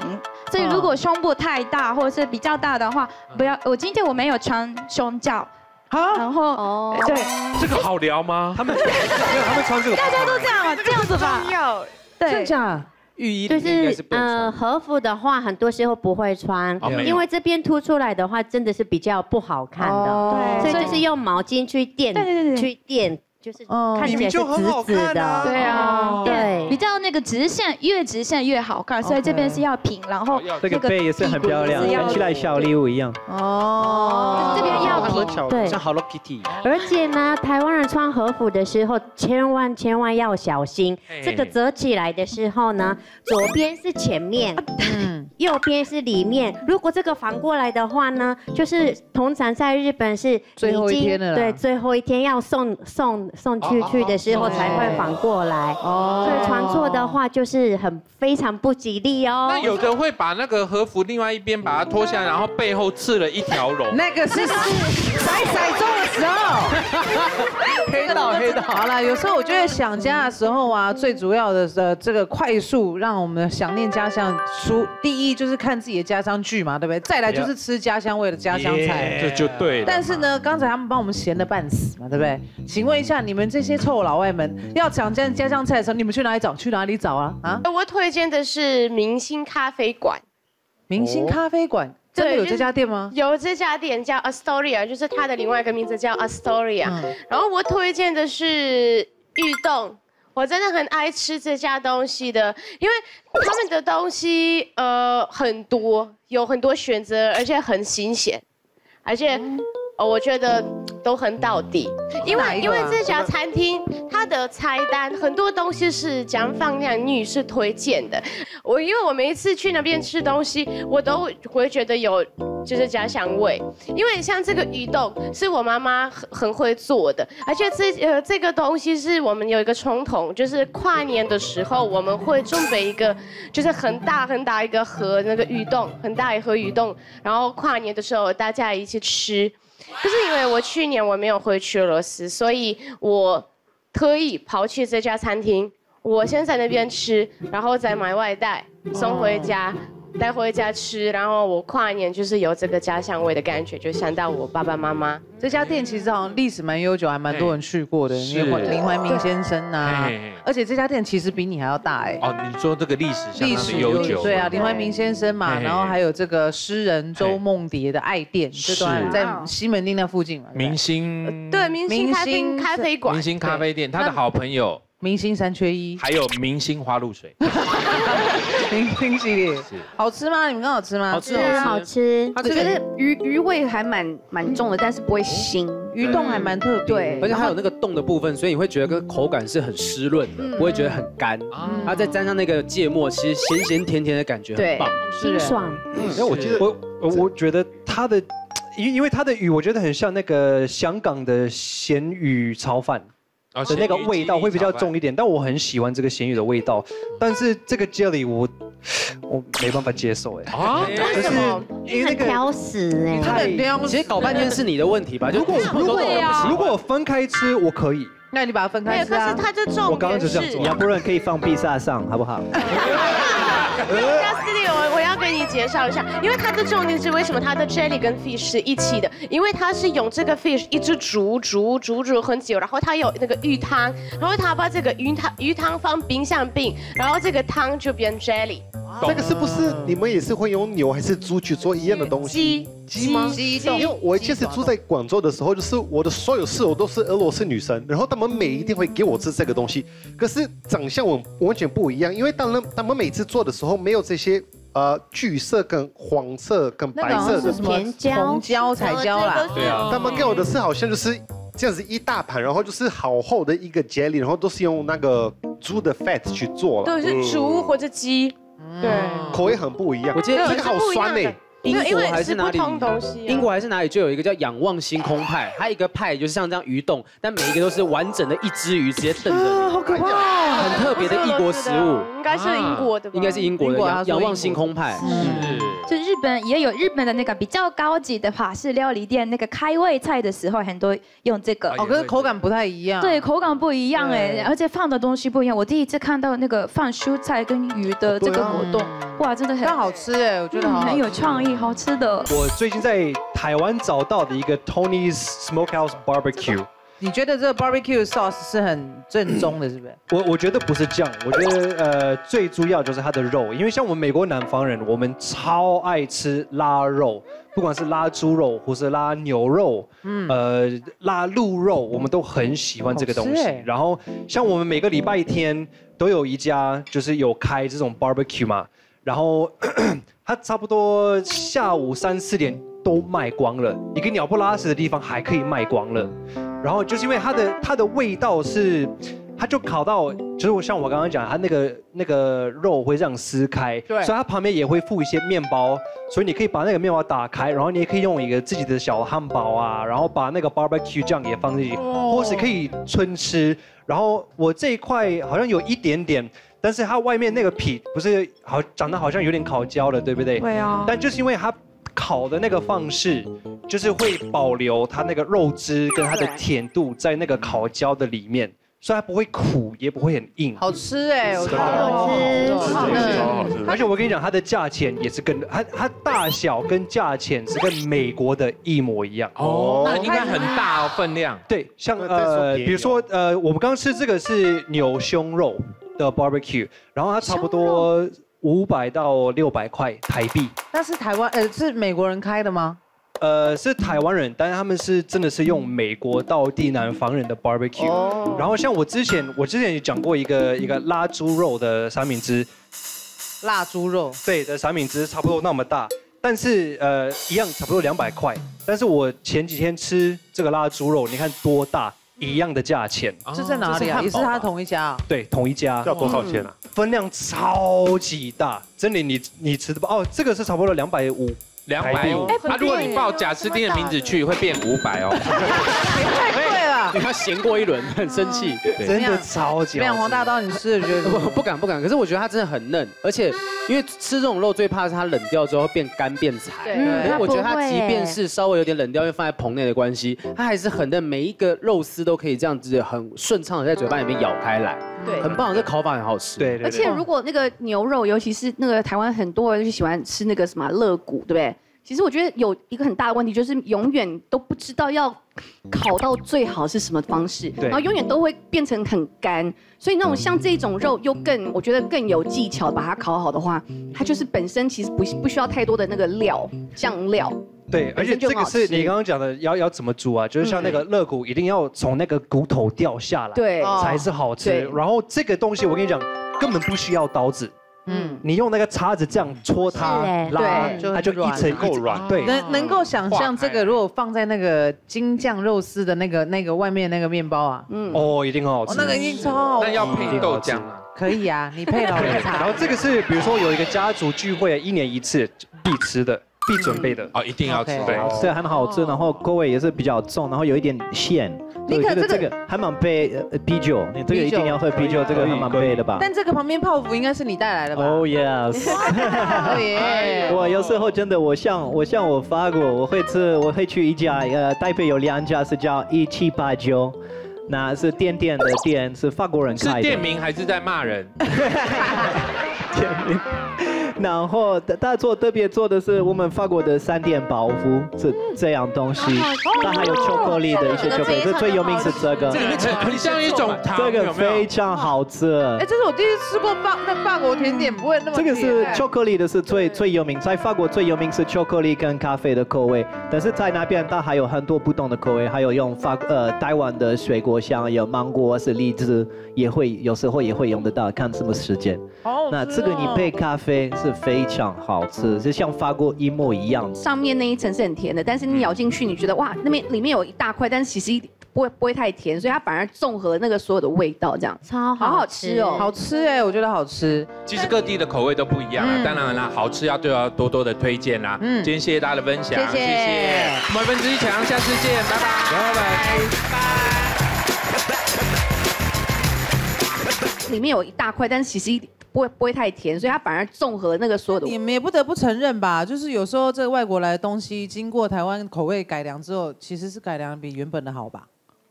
S4: 所以如果胸部太大或者是比较大的话，不要。我今天我没有穿胸罩。
S2: 好，
S4: 然后哦，对，
S1: 这个好聊吗？
S7: 他们没有，他们穿这个，
S4: 大家都这样啊，这样子吧。
S8: 有，
S4: 对，
S2: 真假？
S6: 浴衣
S5: 就是呃和服的话，很多时候不会穿，因为这边凸出来的话，真的是比较不好看的。对，所以就是用毛巾去垫，
S4: 对对对，
S5: 去垫。就是看起来是直直的，
S4: 对啊，
S5: 对，
S4: 比较那个直线，越直线越好看，所以这边是要平，然后
S10: 这个背也是很漂亮，看起来小礼物一样。
S4: 哦，这边要平，
S6: 对，像 Hello Kitty。
S5: 而且呢，台湾人穿和服的时候，千万千万要小心，这个折起来的时候呢，左边是前面，嗯，右边是里面。如果这个反过来的话呢，就是通常在日本是
S2: 最后一天了，
S5: 对，最后一天要送送。送去去的时候才会反过来，哦，所以传错的话就是很非常不吉利哦。
S1: 那有的会把那个和服另外一边把它脱下来，然后背后刺了一条龙。
S2: 那个是甩骰中的时候，
S6: 黑道黑道。
S2: 好了，有时候我觉得想家的时候啊，最主要的呃这个快速让我们想念家乡，出第一就是看自己的家乡剧嘛，对不对？再来就是吃家乡味的家乡菜，
S1: 这就对。
S2: 但是呢，刚才他们帮我们闲的半死嘛，对不对？请问一下。你们这些臭老外们要讲这样家乡菜的时候，你们去哪里找？去哪里找啊？啊！
S8: 我推荐的是明星咖啡馆。
S2: 明星咖啡馆真的有这家店吗？
S8: 有这家店叫 Astoria，就是它的另外一个名字叫 Astoria。然后我推荐的是玉洞，我真的很爱吃这家东西的，因为他们的东西呃很多，有很多选择，而且很新鲜，而且。我觉得都很到底，因为因为这家餐厅它的菜单很多东西是蒋方亮女士推荐的。我因为我每一次去那边吃东西，我都会觉得有就是家乡味。因为像这个鱼冻是我妈妈很很会做的，而且这呃这个东西是我们有一个传统，就是跨年的时候我们会准备一个就是很大很大一个盒那个鱼冻，很大一盒鱼冻，然后跨年的时候大家一起吃。就是因为我去年我没有回去俄罗斯，所以我特意跑去这家餐厅，我先在那边吃，然后再买外带送回家。带回家吃，然后我跨年就是有这个家乡味的感觉，就想到我爸爸妈妈。
S2: 这家店其实好像历史蛮悠久，还蛮多人去过的。是林怀民先生呐，而且这家店其实比你还要大哎。
S1: 哦，你说这个历史历史悠久，
S2: 对啊，林怀民先生嘛，然后还有这个诗人周梦蝶的爱店，这段在西门町那附近嘛。
S1: 明星
S8: 对明星咖啡馆，
S1: 明星咖啡店，他的好朋友。
S2: 明星三缺一，
S1: 还有明星花露水，
S2: 明星系列。好吃吗？你们刚好吃吗？
S6: 好吃，
S5: 好吃。
S9: 我觉得鱼鱼味还蛮蛮重的，但是不会腥，
S2: 鱼冻还蛮特别。
S9: 对，
S6: 而且它有那个冻的部分，所以你会觉得跟口感是很湿润的，不会觉得很干。它再沾上那个芥末，其实咸咸甜甜的感觉很棒，
S5: 清爽。
S7: 因为我记得我我觉得它的，因因为它的鱼，我觉得很像那个香港的咸鱼炒饭。的那个味道会比较重一点，但我很喜欢这个咸鱼的味道。但是这个 jelly 我我没办法接受哎
S5: 啊，为什么？因为那个挑食哎，
S6: 太其实搞半天是你的问题吧？如果
S7: 如果如果分开吃我可以，
S2: 那你把它分开吃啊。
S8: 可是它就重
S7: 我刚刚就这样子，
S10: 要不然可以放披萨上好不好？
S8: 加斯利，我我要给你介绍一下，因为它的重点是为什么它的 jelly 跟 fish 是一起的，因为它是用这个 fish 一直煮煮煮煮很久，然后它有那个鱼汤，然后它把这个鱼汤鱼汤放冰箱冰，然后这个汤就变 jelly。
S12: 这个是不是你们也是会用牛还是猪去做一样的东
S8: 西？
S2: 鸡鸡吗？鸡
S12: 因为我其实住在广州的时候，就是我的所有室友都是俄罗斯女生，然后他们每一定会给我吃这个东西，可是长相我完全不一样，因为当然他们每次做的时候没有这些呃橘色跟黄色跟白色的
S5: 甜椒、
S2: 红椒、彩椒啦。
S1: 对啊，
S12: 他们给我的是好像就是这样子一大盘，然后就是好厚的一个 jelly，然后都是用那个猪的 fat 去做了，
S8: 对，是猪或者鸡。
S12: 对，口味很不一样。
S6: 我记得
S12: 这个好酸呢，
S6: 英
S8: 因为
S6: 国还是哪里？英国还是哪里就有一个叫仰望星空派，它一个派就是像这样鱼洞，但每一个都是完整的一只鱼直接瞪着你，
S2: 好可怕。
S6: 很特别的异国食物，
S8: 应该是英国的吧？
S6: 应该是英国的仰仰望星空派。
S4: 就日本也有日本的那个比较高级的法式料理店，那个开胃菜的时候很多用这个。
S2: 哦，可是口感不太一样。
S4: 对，口感不一样哎，而且放的东西不一样。我第一次看到那个放蔬菜跟鱼的这个活动，哇，真的很
S2: 但好吃哎，我觉得好好
S4: 嗯很有创意，好吃的。
S7: 我最近在台湾找到的一个 Tony's Smokehouse Barbecue。
S2: 你觉得这个 barbecue sauce 是很正宗的，是不是？
S7: 我我觉得不是酱，我觉得呃最主要就是它的肉，因为像我们美国南方人，我们超爱吃腊肉，不管是拉猪肉或是拉牛肉，嗯，呃拉鹿肉，我们都很喜欢这个东西。然后像我们每个礼拜天都有一家就是有开这种 barbecue 嘛，然后 它差不多下午三四点都卖光了，一个鸟不拉屎的地方还可以卖光了。然后就是因为它的它的味道是，它就烤到，就是我像我刚刚讲，它那个那个肉会这样撕开，
S2: 对
S7: 所以它旁边也会附一些面包，所以你可以把那个面包打开，然后你也可以用一个自己的小汉堡啊，然后把那个 barbecue 酱也放进去，或是可以春吃。然后我这一块好像有一点点。但是它外面那个皮不是好长得好像有点烤焦了，对不对？
S4: 对啊
S7: 但就是因为它烤的那个方式，就是会保留它那个肉汁跟它的甜度在那个烤焦的里面，所以它不会苦，也不会很硬。
S2: 好吃哎，我觉得
S7: 好
S2: 吃
S7: 好
S2: 吃
S7: 而且我跟你讲，它的价钱也是跟它它大小跟价钱是跟美国的一模一样。
S1: 哦，那应该很大哦，分量。
S7: 对，像呃，比如说呃，我们刚刚吃这个是牛胸肉的 barbecue，然后它差不多五百到六百块台币。
S2: 那是台湾呃是美国人开的吗？
S7: 呃，是台湾人，但是他们是真的是用美国到地南方人的 barbecue。
S2: 哦
S7: 然后像我之前，我之前也讲过一个一个拉猪肉的三明治，
S2: 腊猪肉，
S7: 对的三明治差不多那么大，但是呃一样差不多两百块。但是我前几天吃这个腊猪肉，你看多大，一样的价钱。
S2: 这在哪里啊？也是他同一家啊。
S7: 对，同一家。
S12: 要多少钱啊？
S7: 分量超级大，真的你你吃的不哦，这个是差不多两百五。
S1: 两百五，啊，如果你报贾斯汀的名字去，会变五百哦。
S6: 他咸过一轮，很生气，
S7: 真的超级
S2: 变黄大刀，你吃的觉得
S6: 不不敢不敢，可是我觉得它真的很嫩，而且因为吃这种肉最怕是它冷掉之后会变干变柴。
S4: 对
S6: 我觉得它即便是稍微有点冷掉，因为放在棚内的关系，它还是很嫩，每一个肉丝都可以这样子很顺畅的在嘴巴里面咬开来，
S9: 对
S6: 很棒，这烤法很好吃。
S7: 对
S9: 而且如果那个牛肉，尤其是那个台湾很多人就喜欢吃那个什么肋骨，对不对？其实我觉得有一个很大的问题，就是永远都不知道要烤到最好是什么方式，然后永远都会变成很干。所以那种像这种肉又更，我觉得更有技巧，把它烤好的话，它就是本身其实不不需要太多的那个料酱料。
S7: 对，而且这个是你刚刚讲的要要怎么煮啊？就是像那个肋骨一定要从那个骨头掉下来，
S9: 对
S7: 才是好吃。然后这个东西我跟你讲，根本不需要刀子。嗯，你用那个叉子这样戳它
S2: 是欸
S7: 拉，
S2: 对
S7: 它就一层够软。对，
S2: 能能够想象这个如果放在那个京酱肉丝的那个那个外面那个面包啊，
S9: 嗯，
S7: 哦，一定很好吃。
S2: 那个一定超好吃。
S1: 那要配豆浆啊。
S2: 可以啊，你配老人
S7: 然后。这个是比如说有一个家族聚会，一年一次必吃的、必准备的。
S1: 哦，一定要吃。对，
S10: 对，很好吃，然后口味也是比较重，然后有一点咸。
S2: 你可这个
S10: 还蛮背呃啤酒，你这个一定要喝啤酒，这个还蛮背的吧？
S2: 但这个旁边泡芙应该是你带来的吧
S10: ？Oh yes，
S2: 哦耶！
S10: 我 有时候真的，我像我像我发过，我会吃，我会去一家，呃，台北有两家是叫一七八九，那是店店的店，是法国人
S1: 是
S10: 开的。
S1: 店名还是在骂人？
S10: 然后大做特别做的是我们法国的三点包夫这这样东西，它还有巧克力的一些巧克力，这最有名是这个，
S1: 这里面很像一种糖，
S10: 这个非常好吃。
S2: 哎，这是我第一次吃过法那法国甜点，不会那么
S10: 这个是巧克力的，是最最有名，在法国最有名是巧克力跟咖啡的口味，但是在那边它还有很多不同的口味，还有用法呃台湾的水果，像有芒果是荔枝，也会有时候也会用得到，看什么时间。哦。那这个你配咖啡是非常好吃，就像法国一模一样。
S9: 上面那一层是很甜的，但是你咬进去，你觉得哇，那边里面有一大块，但是其实不会不会太甜，所以它反而综合了那个所有的味道，这样
S5: 超
S9: 好好吃哦，
S2: 好吃哎，我觉得好吃。
S1: 其实各地的口味都不一样啊，
S2: 嗯
S1: 当然啦，好吃要对要多多的推荐啦。
S2: 嗯
S1: 今天谢谢大家的分享，
S2: 谢谢
S1: 我们分之一强，下次见，拜拜，拜拜。
S9: 里面有一大块，但是其实不会不会太甜，所以它反而综合了那个所有的。
S2: 你们也不得不承认吧，就是有时候这个外国来的东西，经过台湾口味改良之后，其实是改良比原本的好吧？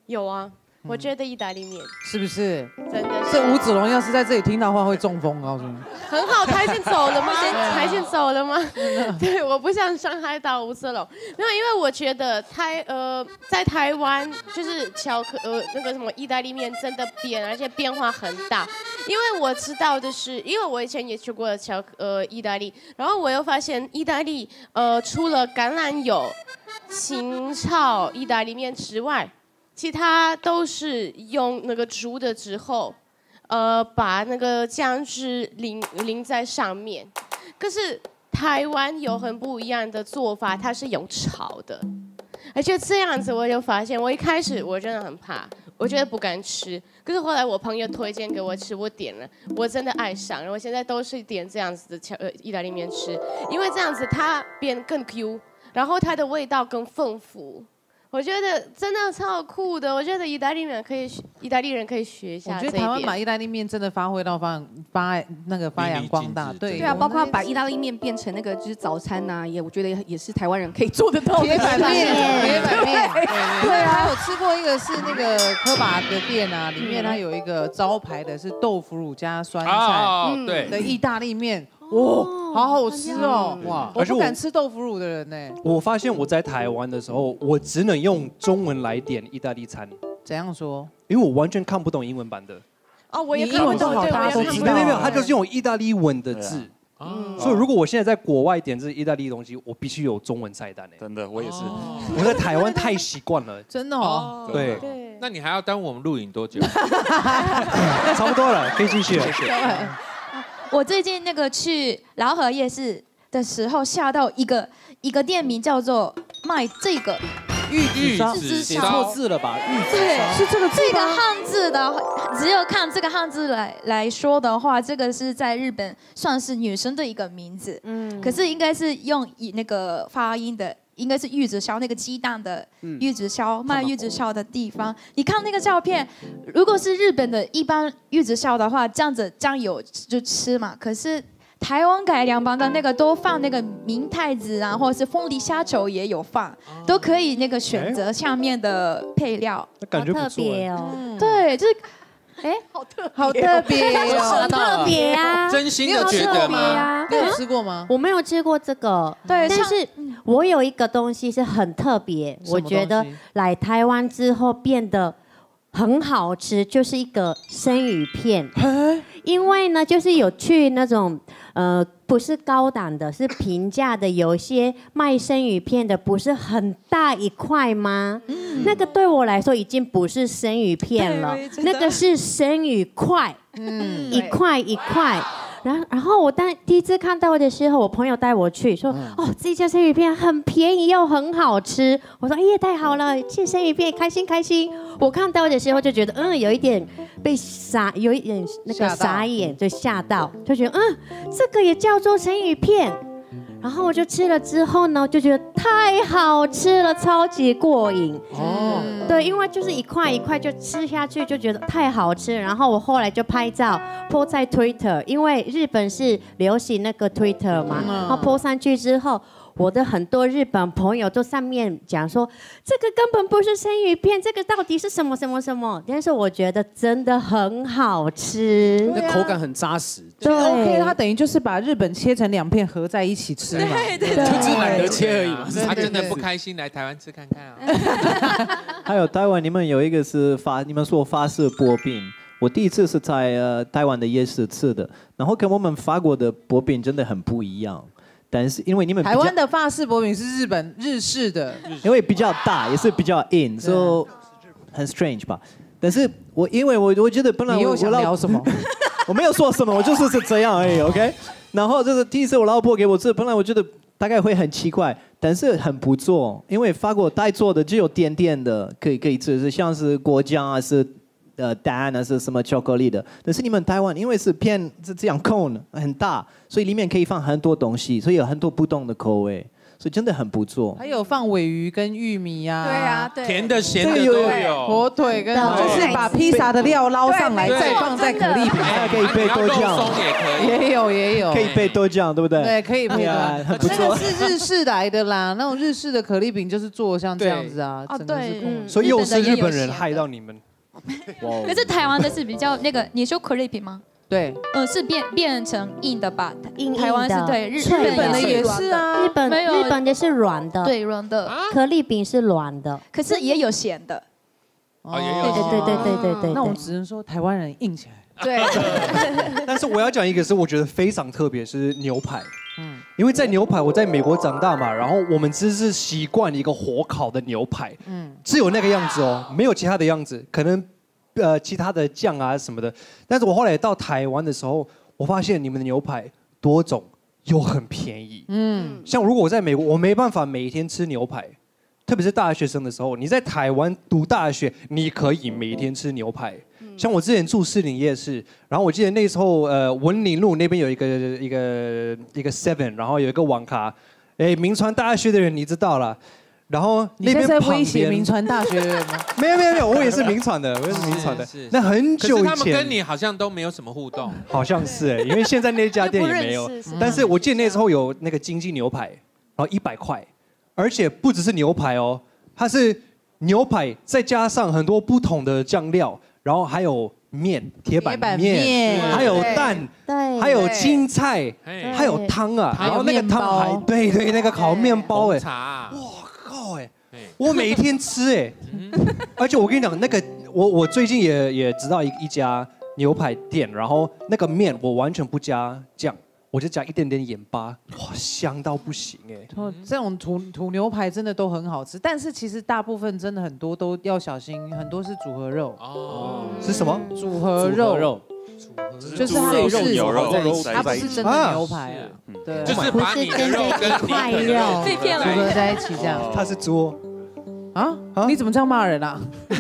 S8: 有啊，我觉得意大利面
S2: 是不是？
S8: 真的是
S2: 这吴子龙要是在这里听到话会中风，告诉你。
S8: 很好，他先走了吗？他 先走了吗？对，我不想伤害到吴子龙。没有，因为我觉得台呃在台湾就是巧克呃那个什么意大利面真的变，而且变化很大。因为我知道的是，因为我以前也去过巧克呃意大利，然后我又发现意大利呃除了橄榄油、清炒意大利面之外，其他都是用那个煮的之后。呃，把那个酱汁淋淋在上面。可是台湾有很不一样的做法，它是用炒的，而且这样子我就发现，我一开始我真的很怕，我觉得不敢吃。可是后来我朋友推荐给我吃，我点了，我真的爱上。然后现在都是点这样子的巧呃意大利面吃，因为这样子它变更 Q，然后它的味道更丰富。我觉得真的超酷的，我觉得意大利面可以学，意大利人可以学一下这一点。
S2: 觉得台湾把意大利面真的发挥到发发那个发扬光大，对
S9: 对啊，包括把意大利面变成那个就是早餐呐、也我觉得也也是台湾人可以做得到的
S2: 铁板面，铁板面，
S9: 对
S2: 对啊，我吃过一个是那个科巴的店啊，里面它有一个招牌的是豆腐乳加酸菜
S1: 哦
S2: 嗯。
S1: 对。
S2: 的意大利面，哇，好好吃哦，哇，我不敢吃豆腐乳的人呢，
S7: 我发现我在台湾的时候，我只能用中文来点意大利餐，
S2: 怎样说？
S7: 因为我完全看不懂英文版的。
S8: 哦，我也
S2: 英文
S8: 看不懂对
S2: 都好大家
S7: 没有没有，他就是用意大利文的字。
S11: 嗯
S7: 所以如果我现在在国外点这意大利东西，我必须有中文菜单诶。
S11: 真的，我也是。
S7: 我在台湾太习惯了。
S2: 真的哦，
S7: 对，
S1: 那你还要耽误我们录影多久？
S7: 差不多了，可以继续了。
S1: 谢谢。
S4: 我最近那个去劳河夜市的时候，下到一个一个店名叫做卖这个
S2: 玉
S1: 玉
S6: 烧
S1: 子
S6: 写错字了吧？玉子
S4: 对，
S2: 是这个字
S4: 这个？汉字的，只有看这个汉字来来说的话，这个是在日本算是女生的一个名字。嗯，可是应该是用以那个发音的，应该是玉子烧那个鸡蛋的玉子烧，卖玉子烧的地方。你看那个照片，如果是日本的一般玉子烧的话，这样子酱油就吃嘛。可是台湾改良版的那个都放那个明太子啊，或者是凤梨虾球也有放，都可以那个选择下面的配料。
S7: 那感觉
S5: 特。别哦，
S4: 对，就是，哎，好特
S2: 好特别
S9: 吓
S2: 哦，
S9: 到了
S5: 特别啊！
S1: 真心的觉得
S5: 特别
S1: 吗？
S5: 啊！
S2: 你有吃过吗？
S5: 我没有吃过这个，
S4: 对
S5: 但是我有一个东西是很特别，我觉得来台湾之后变得很好吃，就是一个生鱼片。因为呢，就是有去那种呃，不是高档的，是平价的，有一些卖生鱼片的，不是很大一块吗？那个对我来说已经不是生鱼片了，那个是生鱼块。
S2: 嗯，
S5: 一块一块。然后，然后我当第一次看到的时候，我朋友带我去说：“
S2: 嗯
S5: 哦，这家生鱼片很便宜又很好吃。”我说：“哎呀，太好了，吃生鱼片开心开心。”我看到的时候就觉得，嗯，有一点被傻，有一点那个傻眼，就吓到，就觉得，嗯，这个也叫做生鱼片。然后我就吃了之后呢，就觉得太好吃了，超级过瘾。
S7: 哦，
S5: 对，因为就是一块一块就吃下去，就觉得太好吃。然后我后来就拍照 po 在 Twitter，因为日本是流行那个 Twitter 嘛，然后 po 上去之后。我的很多日本朋友都上面讲说，这个根本不是生鱼片，这个到底是什么什么什么？但是我觉得真的很好吃。
S6: 那口感很扎实，
S5: 对
S2: OK，它等于就是把日本切成两片合在一起吃嘛。
S6: 就只是懒得切而已嘛。
S1: 他真的不开心来台湾吃看看啊。
S10: 还有台湾，你们有一个是法，你们说法式薄饼。我第一次是在呃台湾的夜市吃的，然后跟我们法国的薄饼真的很不一样。但是因为你们
S2: 台湾的法式薄饼是日本日式的，
S10: 因为比较大，也是比较硬，所以很 strange 吧。但是我因为我我觉得本来
S2: 你又想
S10: 我我老
S2: 聊什么？
S10: 我没有说什么，我就是是这样而已，OK。然后就是第一次我老婆给我吃，本来我觉得大概会很奇怪，但是很不错，因为法国带做的就有点点的可以可以吃，是像是果酱啊，是呃蛋啊，是什么巧克力的。但是你们台湾因为是偏是这样 cone 很大，所以里面可以放很多东西，所以有很多不同的口味，所以真的很不错。
S2: 还有放尾鱼跟玉米呀、
S9: 对啊，对。
S1: 甜的、咸的
S2: 这个
S1: 都
S2: 有
S1: 有。
S2: 火腿跟
S5: 对
S2: 就是把披萨的料捞上来，再放在可丽饼
S10: 可以配豆
S1: 你要肉
S10: 酱，
S1: 也可以。
S2: 也有也有
S10: 可以配豆酱，对不对？
S2: 对，可以配
S10: 对啊
S2: 的，
S10: 很不错
S2: 那个是日式来的啦，那种日式的可丽饼就是做像这样子啊，
S9: 对
S2: 整个是
S7: 所以又是日本人害到你们。
S13: 可是台湾的是比较那个，你说可丽饼吗？
S2: 对，
S13: 呃，是变变成硬的吧？
S5: 硬硬的
S13: 台湾是对，日
S2: 本的也是啊，
S5: 日本
S13: 没有
S5: 日本的是软的，，
S13: 对软的，
S5: 可丽饼是软的。
S13: 可是也有咸的。
S1: 哦也有
S5: 对对对对对对。
S2: 那我们只能说台湾人硬起来。
S13: 对，
S7: 但是我要讲一个是我觉得非常特别，是牛排。嗯，因为在牛排，我在美国长大嘛，然后我们只是习惯一个火烤的牛排，
S2: 嗯，
S7: 只有那个样子哦，没有其他的样子，可能呃其他的酱啊什么的。但是我后来到台湾的时候，我发现你们的牛排多种又很便宜。
S2: 嗯，
S7: 像如果我在美国，我没办法每天吃牛排，特别是大学生的时候，你在台湾读大学，你可以每天吃牛排。像我之前住士林夜市，然后我记得那时候呃文林路那边有一个一个一个 Seven，然后有一个网咖，哎，明传大学的人你知道了。然后
S2: 你现在在
S7: 那边旁
S2: 威胁
S7: 边
S2: 民传大学的人吗？
S7: 没有没有没有，我也是名传的，我也是名传的。那很久以前
S1: 他们跟，你好像都没有什么互动。
S7: 好像是哎，因为现在那家 店也没有。但是我记得那时候有那个经济牛排，然后一百块，而且不只是牛排哦，它是牛排再加上很多不同的酱料，然后还有面铁板面，还有蛋，
S5: 对，
S7: 还有青菜，还有汤啊，然后那个汤还对对那个烤面包哎，
S1: 我，
S7: 靠哎，我每天吃哎，而且我跟你讲，那个我我最近也也知道一一家牛排店，然后那个面我完全不加酱，我就加一点点盐巴，哇，香到不行哎。
S2: 哦，这种土土牛排真的都很好吃，但是其实大部分真的很多都要小心，很多是组合肉，
S1: 哦，
S7: 是什么？
S2: 组合肉，
S6: 肉，
S2: 就是它
S11: 猪肉牛肉
S2: 它不是真的牛排啊，对，
S1: 就是把你的肉跟你
S5: 块
S1: 肉
S5: 肉
S13: 被骗了
S2: 组合在一起这样。
S7: 它是猪哦。
S2: 啊？你怎么这样骂人啊？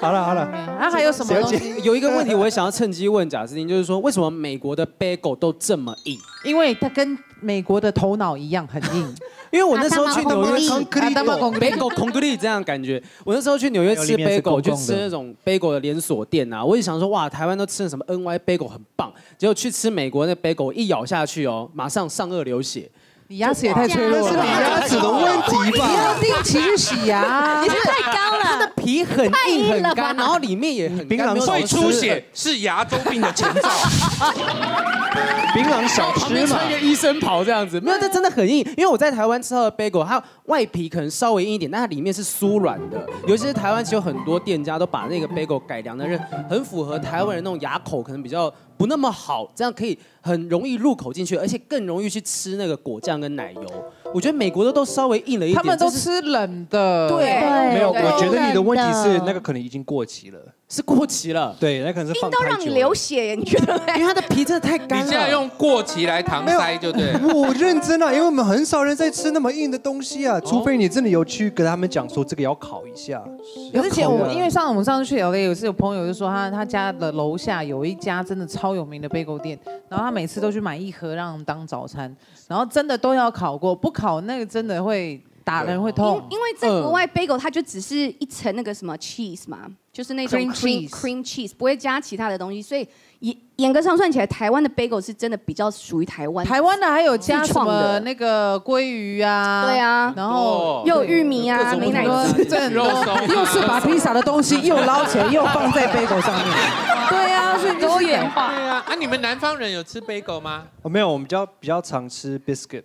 S7: 好了好了，
S2: 啊，还有什么东西？
S6: 有一个问题，我也想要趁机问贾斯汀，就是说为什么美国的 bagel 都这么硬？
S2: 因为它跟美国的头脑一样很硬。
S6: 因为我那时候去纽约吃
S2: 啊当然
S6: bagel 孔格力这样感觉，我那时候去纽约吃
S10: 里面是
S6: bagel 就吃那种 bagel 的连锁店啊，我也想说哇，台湾都吃了什么 NY bagel 很棒，结果去吃美国那 bagel 一咬下去哦，马上上颚流血。
S2: 你牙齿也太脆弱了，
S7: 是你牙齿的问题吧
S2: 你要定期去洗牙。
S9: 你是太高了
S6: 它的，皮很硬很
S9: 硬了吧
S6: 干，然后里面也很干
S1: 会出血是牙周病的前兆。
S7: 槟榔小
S6: 旁
S7: 吃嘛
S6: 边穿一。个医生袍这样子，没有，这真的很硬。因为我在台湾吃到的 bagel，它外皮可能稍微硬一点，但它里面是酥软的。尤其是台湾，其实有很多店家都把那个 bagel 改良的人很符合台湾人那种牙口，可能比较不那么好，这样可以很容易入口进去，而且更容易去吃那个果酱跟奶油。我觉得美国的都稍微硬了一点，
S2: 他们都吃冷的，
S6: 对
S5: 对
S7: 没有，我觉得你的问题是那个可能已经过期了。
S6: 是过期了，
S7: 对，那可能是放
S9: 都让你流血耶，你觉得？
S6: 因为它的皮真的太
S1: 你
S6: 干了。
S1: 你现在用过期来搪塞就对。
S7: 我认真啊，因为我们很少人在吃那么硬的东西啊，除非你真的有去跟他们讲说这个要烤一下。
S2: 可是前
S7: 要烤的
S2: 我因为上我们上次去 LA 有一次有朋友就说他他家的楼下有一家真的超有名的 bagel 店，然后他每次都去买一盒让当早餐，然后真的都要烤过，不烤那个真的会打人会痛。
S9: 因为在国外 bagel 它就只是一层那个什么 cheese 嘛，就是那种
S2: Cream
S9: cream
S2: cheese
S9: cream cheese，不会加其他的东西，所以严严格上算起来，台湾的 bagel 是真的比较属于台湾。
S2: 台湾的还有加什么那个鲑鱼啊，
S9: 对啊
S2: 然后
S9: 又有玉米啊，美乃滋，
S2: 又是把披萨的东西 又捞起来又放在 bagel 上面，对啊，所以
S13: 多元化。
S1: 对啊，啊，你们南方人有吃 bagel 吗？
S7: 哦，没有，我们比较比较常吃 biscuit。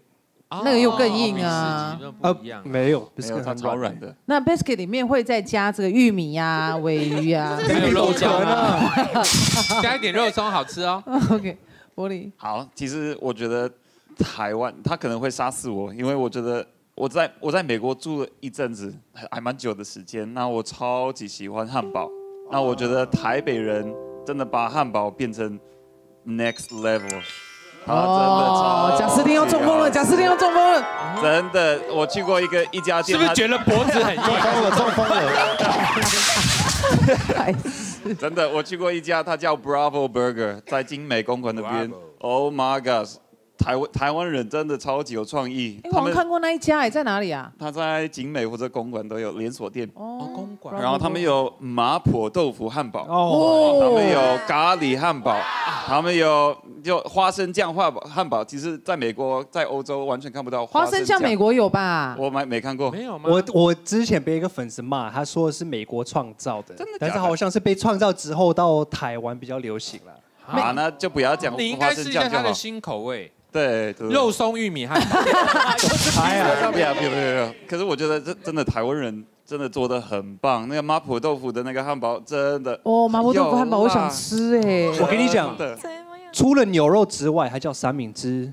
S2: 那个又更硬啊
S1: 哦美式不一样。
S7: 没有
S11: 没有它超软的。
S2: 那 biscuit 里面会再加这个玉米呀、尾鱼呀、
S1: 还有肉酱啊，加一点肉松好吃哦。
S2: OK，玻璃。
S11: 好，其实我觉得台湾他可能会杀死我，因为我觉得我在我在美国住了一阵子，还还蛮久的时间。那我超级喜欢汉堡，那我觉得台北人真的把汉堡变成 next level。它真的超
S2: 贾斯汀要中风了，贾斯汀要中风了。
S11: 真的，我去过一个一家店，
S1: 是不是觉得脖子很硬？
S12: 中风了，中风了。
S11: 真的，我去过一家，它叫 Bravo Burger，在精美公馆那边。Oh my god！台湾台湾人真的超级有创意
S2: 哎，，我好像看过那一家，哎，在哪里啊？
S11: 他在景美或者公馆都有连锁店，
S2: 哦，
S1: 公馆
S11: 然后他们有麻婆豆腐汉堡，
S2: 哦
S11: 他们有咖喱汉堡，他们有就花生酱汉堡汉堡，其实在美国在欧洲完全看不到
S2: 花生酱，美国有吧？
S11: 我没没看过，
S1: 没有吗？
S7: 我我之前被一个粉丝骂，他说是美国创造的，
S11: 真的
S7: 但是好像是被创造之后到台湾比较流行了。
S11: 啊，那就不要讲
S1: 你应
S11: 花生
S1: 该试一下
S11: 酱就好。
S1: 它的新口味，
S11: 对，对
S1: 肉松玉米汉堡。
S11: 哎呀，不要不要不要不要！可是我觉得这真的台湾人真的做的很棒，那个麻婆豆腐的那个汉堡真的
S2: 哦，麻婆豆腐汉堡，我想吃哎。
S7: 我跟你讲除了牛肉之外，还叫三明治。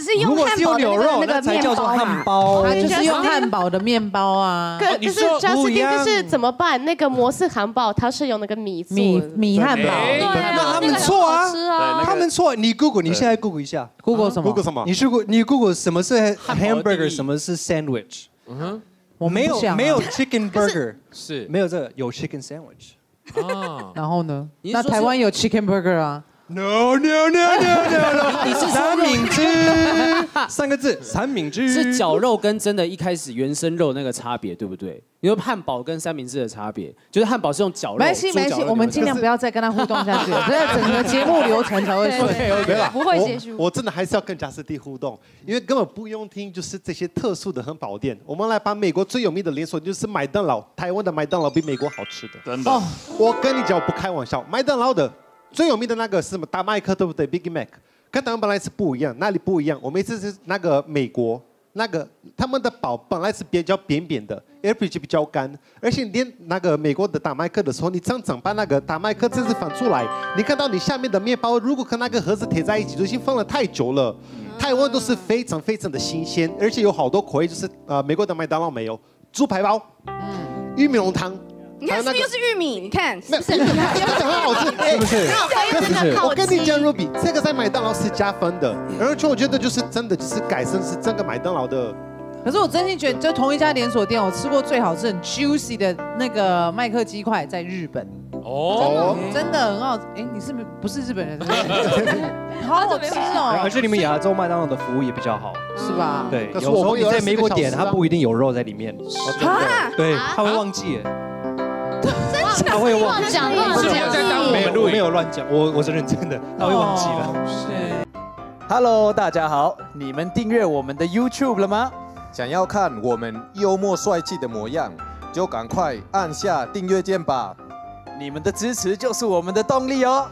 S9: 它只是用汉堡
S7: 肉，
S9: 那个那个
S7: 那才叫做汉堡。
S2: 它就是用汉堡的面包啊。
S8: 可可是贾斯汀，就是怎么办？那个摩斯汉堡，它是用那个米做
S2: 米米汉堡，
S1: 哎
S7: 那他们错啊
S13: 吃啊，
S7: 他们错。你 Google，你现在 Google 一下
S2: Google 什么
S12: Google 什么？
S7: 你去 Google，你 Google 什么是
S1: 堡的定
S7: hamburger，
S1: 义
S7: 什么是 sandwich？
S1: 嗯哼，
S2: 我们
S7: 没
S2: 不想啊
S7: 有没有 chicken burger，
S1: 是
S7: 没有这个，有 chicken sandwich。
S1: 啊，
S2: 然后呢？
S6: 你是说
S2: 那台湾有 chicken burger 啊
S7: ？No no no no no no！
S6: 你是说
S7: 三明治三个字，三明治
S6: 是绞肉跟真的一开始原生肉那个差别，对不对？你说汉堡跟三明治的差别，就是汉堡是用绞肉，
S2: 没关系，没关系，我们尽量不要再跟他互动下去，这样整个节目流程才会顺。
S12: 没了，
S13: 不会结束
S12: 我。我真的还是要跟贾斯汀互动，因为根本不用听，就是这些特殊的汉堡店。我们来把美国最有名的连锁就是麦当劳，台湾的麦当劳比美国好吃的。
S11: 真的
S2: 哦，
S12: 我跟你讲，我不开玩笑，麦当劳的最有名的那个是什么？大麦克对不对？Big Mac，跟台湾本来是不一样，那里不一样？我们一次是那个美国那个他们的堡本来是比较扁扁的，average 比较干，而且连那个美国的打麦克的时候，你整整把那个打麦克这是反出来，你看到你下面的面包如果跟那个盒子贴在一起，都已经放了太久了。台湾都是非常非常的新鲜，而且有好多口味，就是呃美国的麦当劳没有猪排包，玉米浓汤。
S9: 你看是不是又是玉米？你看是
S12: 没有，
S9: 不是？
S12: 这个很好吃，哎
S9: 是不是
S12: 我跟你讲，Ruby，这个在麦当劳是加分的，而且我觉得就是真的就是改善是这个麦当劳的。
S2: 可是我真心觉得，就同一家连锁店，我吃过最好吃、很 juicy 的那个麦克鸡块，在日本，
S1: 哦，
S2: 真的很好。哎，你是不是不是日本人？好好吃哦
S7: 而，且你们亚洲麦当劳的服务也比较好，
S2: 是吧？
S7: 对，
S12: 可是
S7: 有时候你在美国
S12: 24
S7: 点，它不一定有肉在里面，
S2: 啊
S7: 对，他会忘记耶，他会忘记，
S13: 讲乱
S1: 是不是在当我
S7: 没有
S1: 录影？
S7: 有乱讲，我我是认真的，他会忘记了。
S2: 哦是。
S14: Hello，大家好，你们订阅我们的 YouTube 了吗？想要看我们幽默帅气的模样，就赶快按下订阅键吧！你们的支持就是我们的动力哦。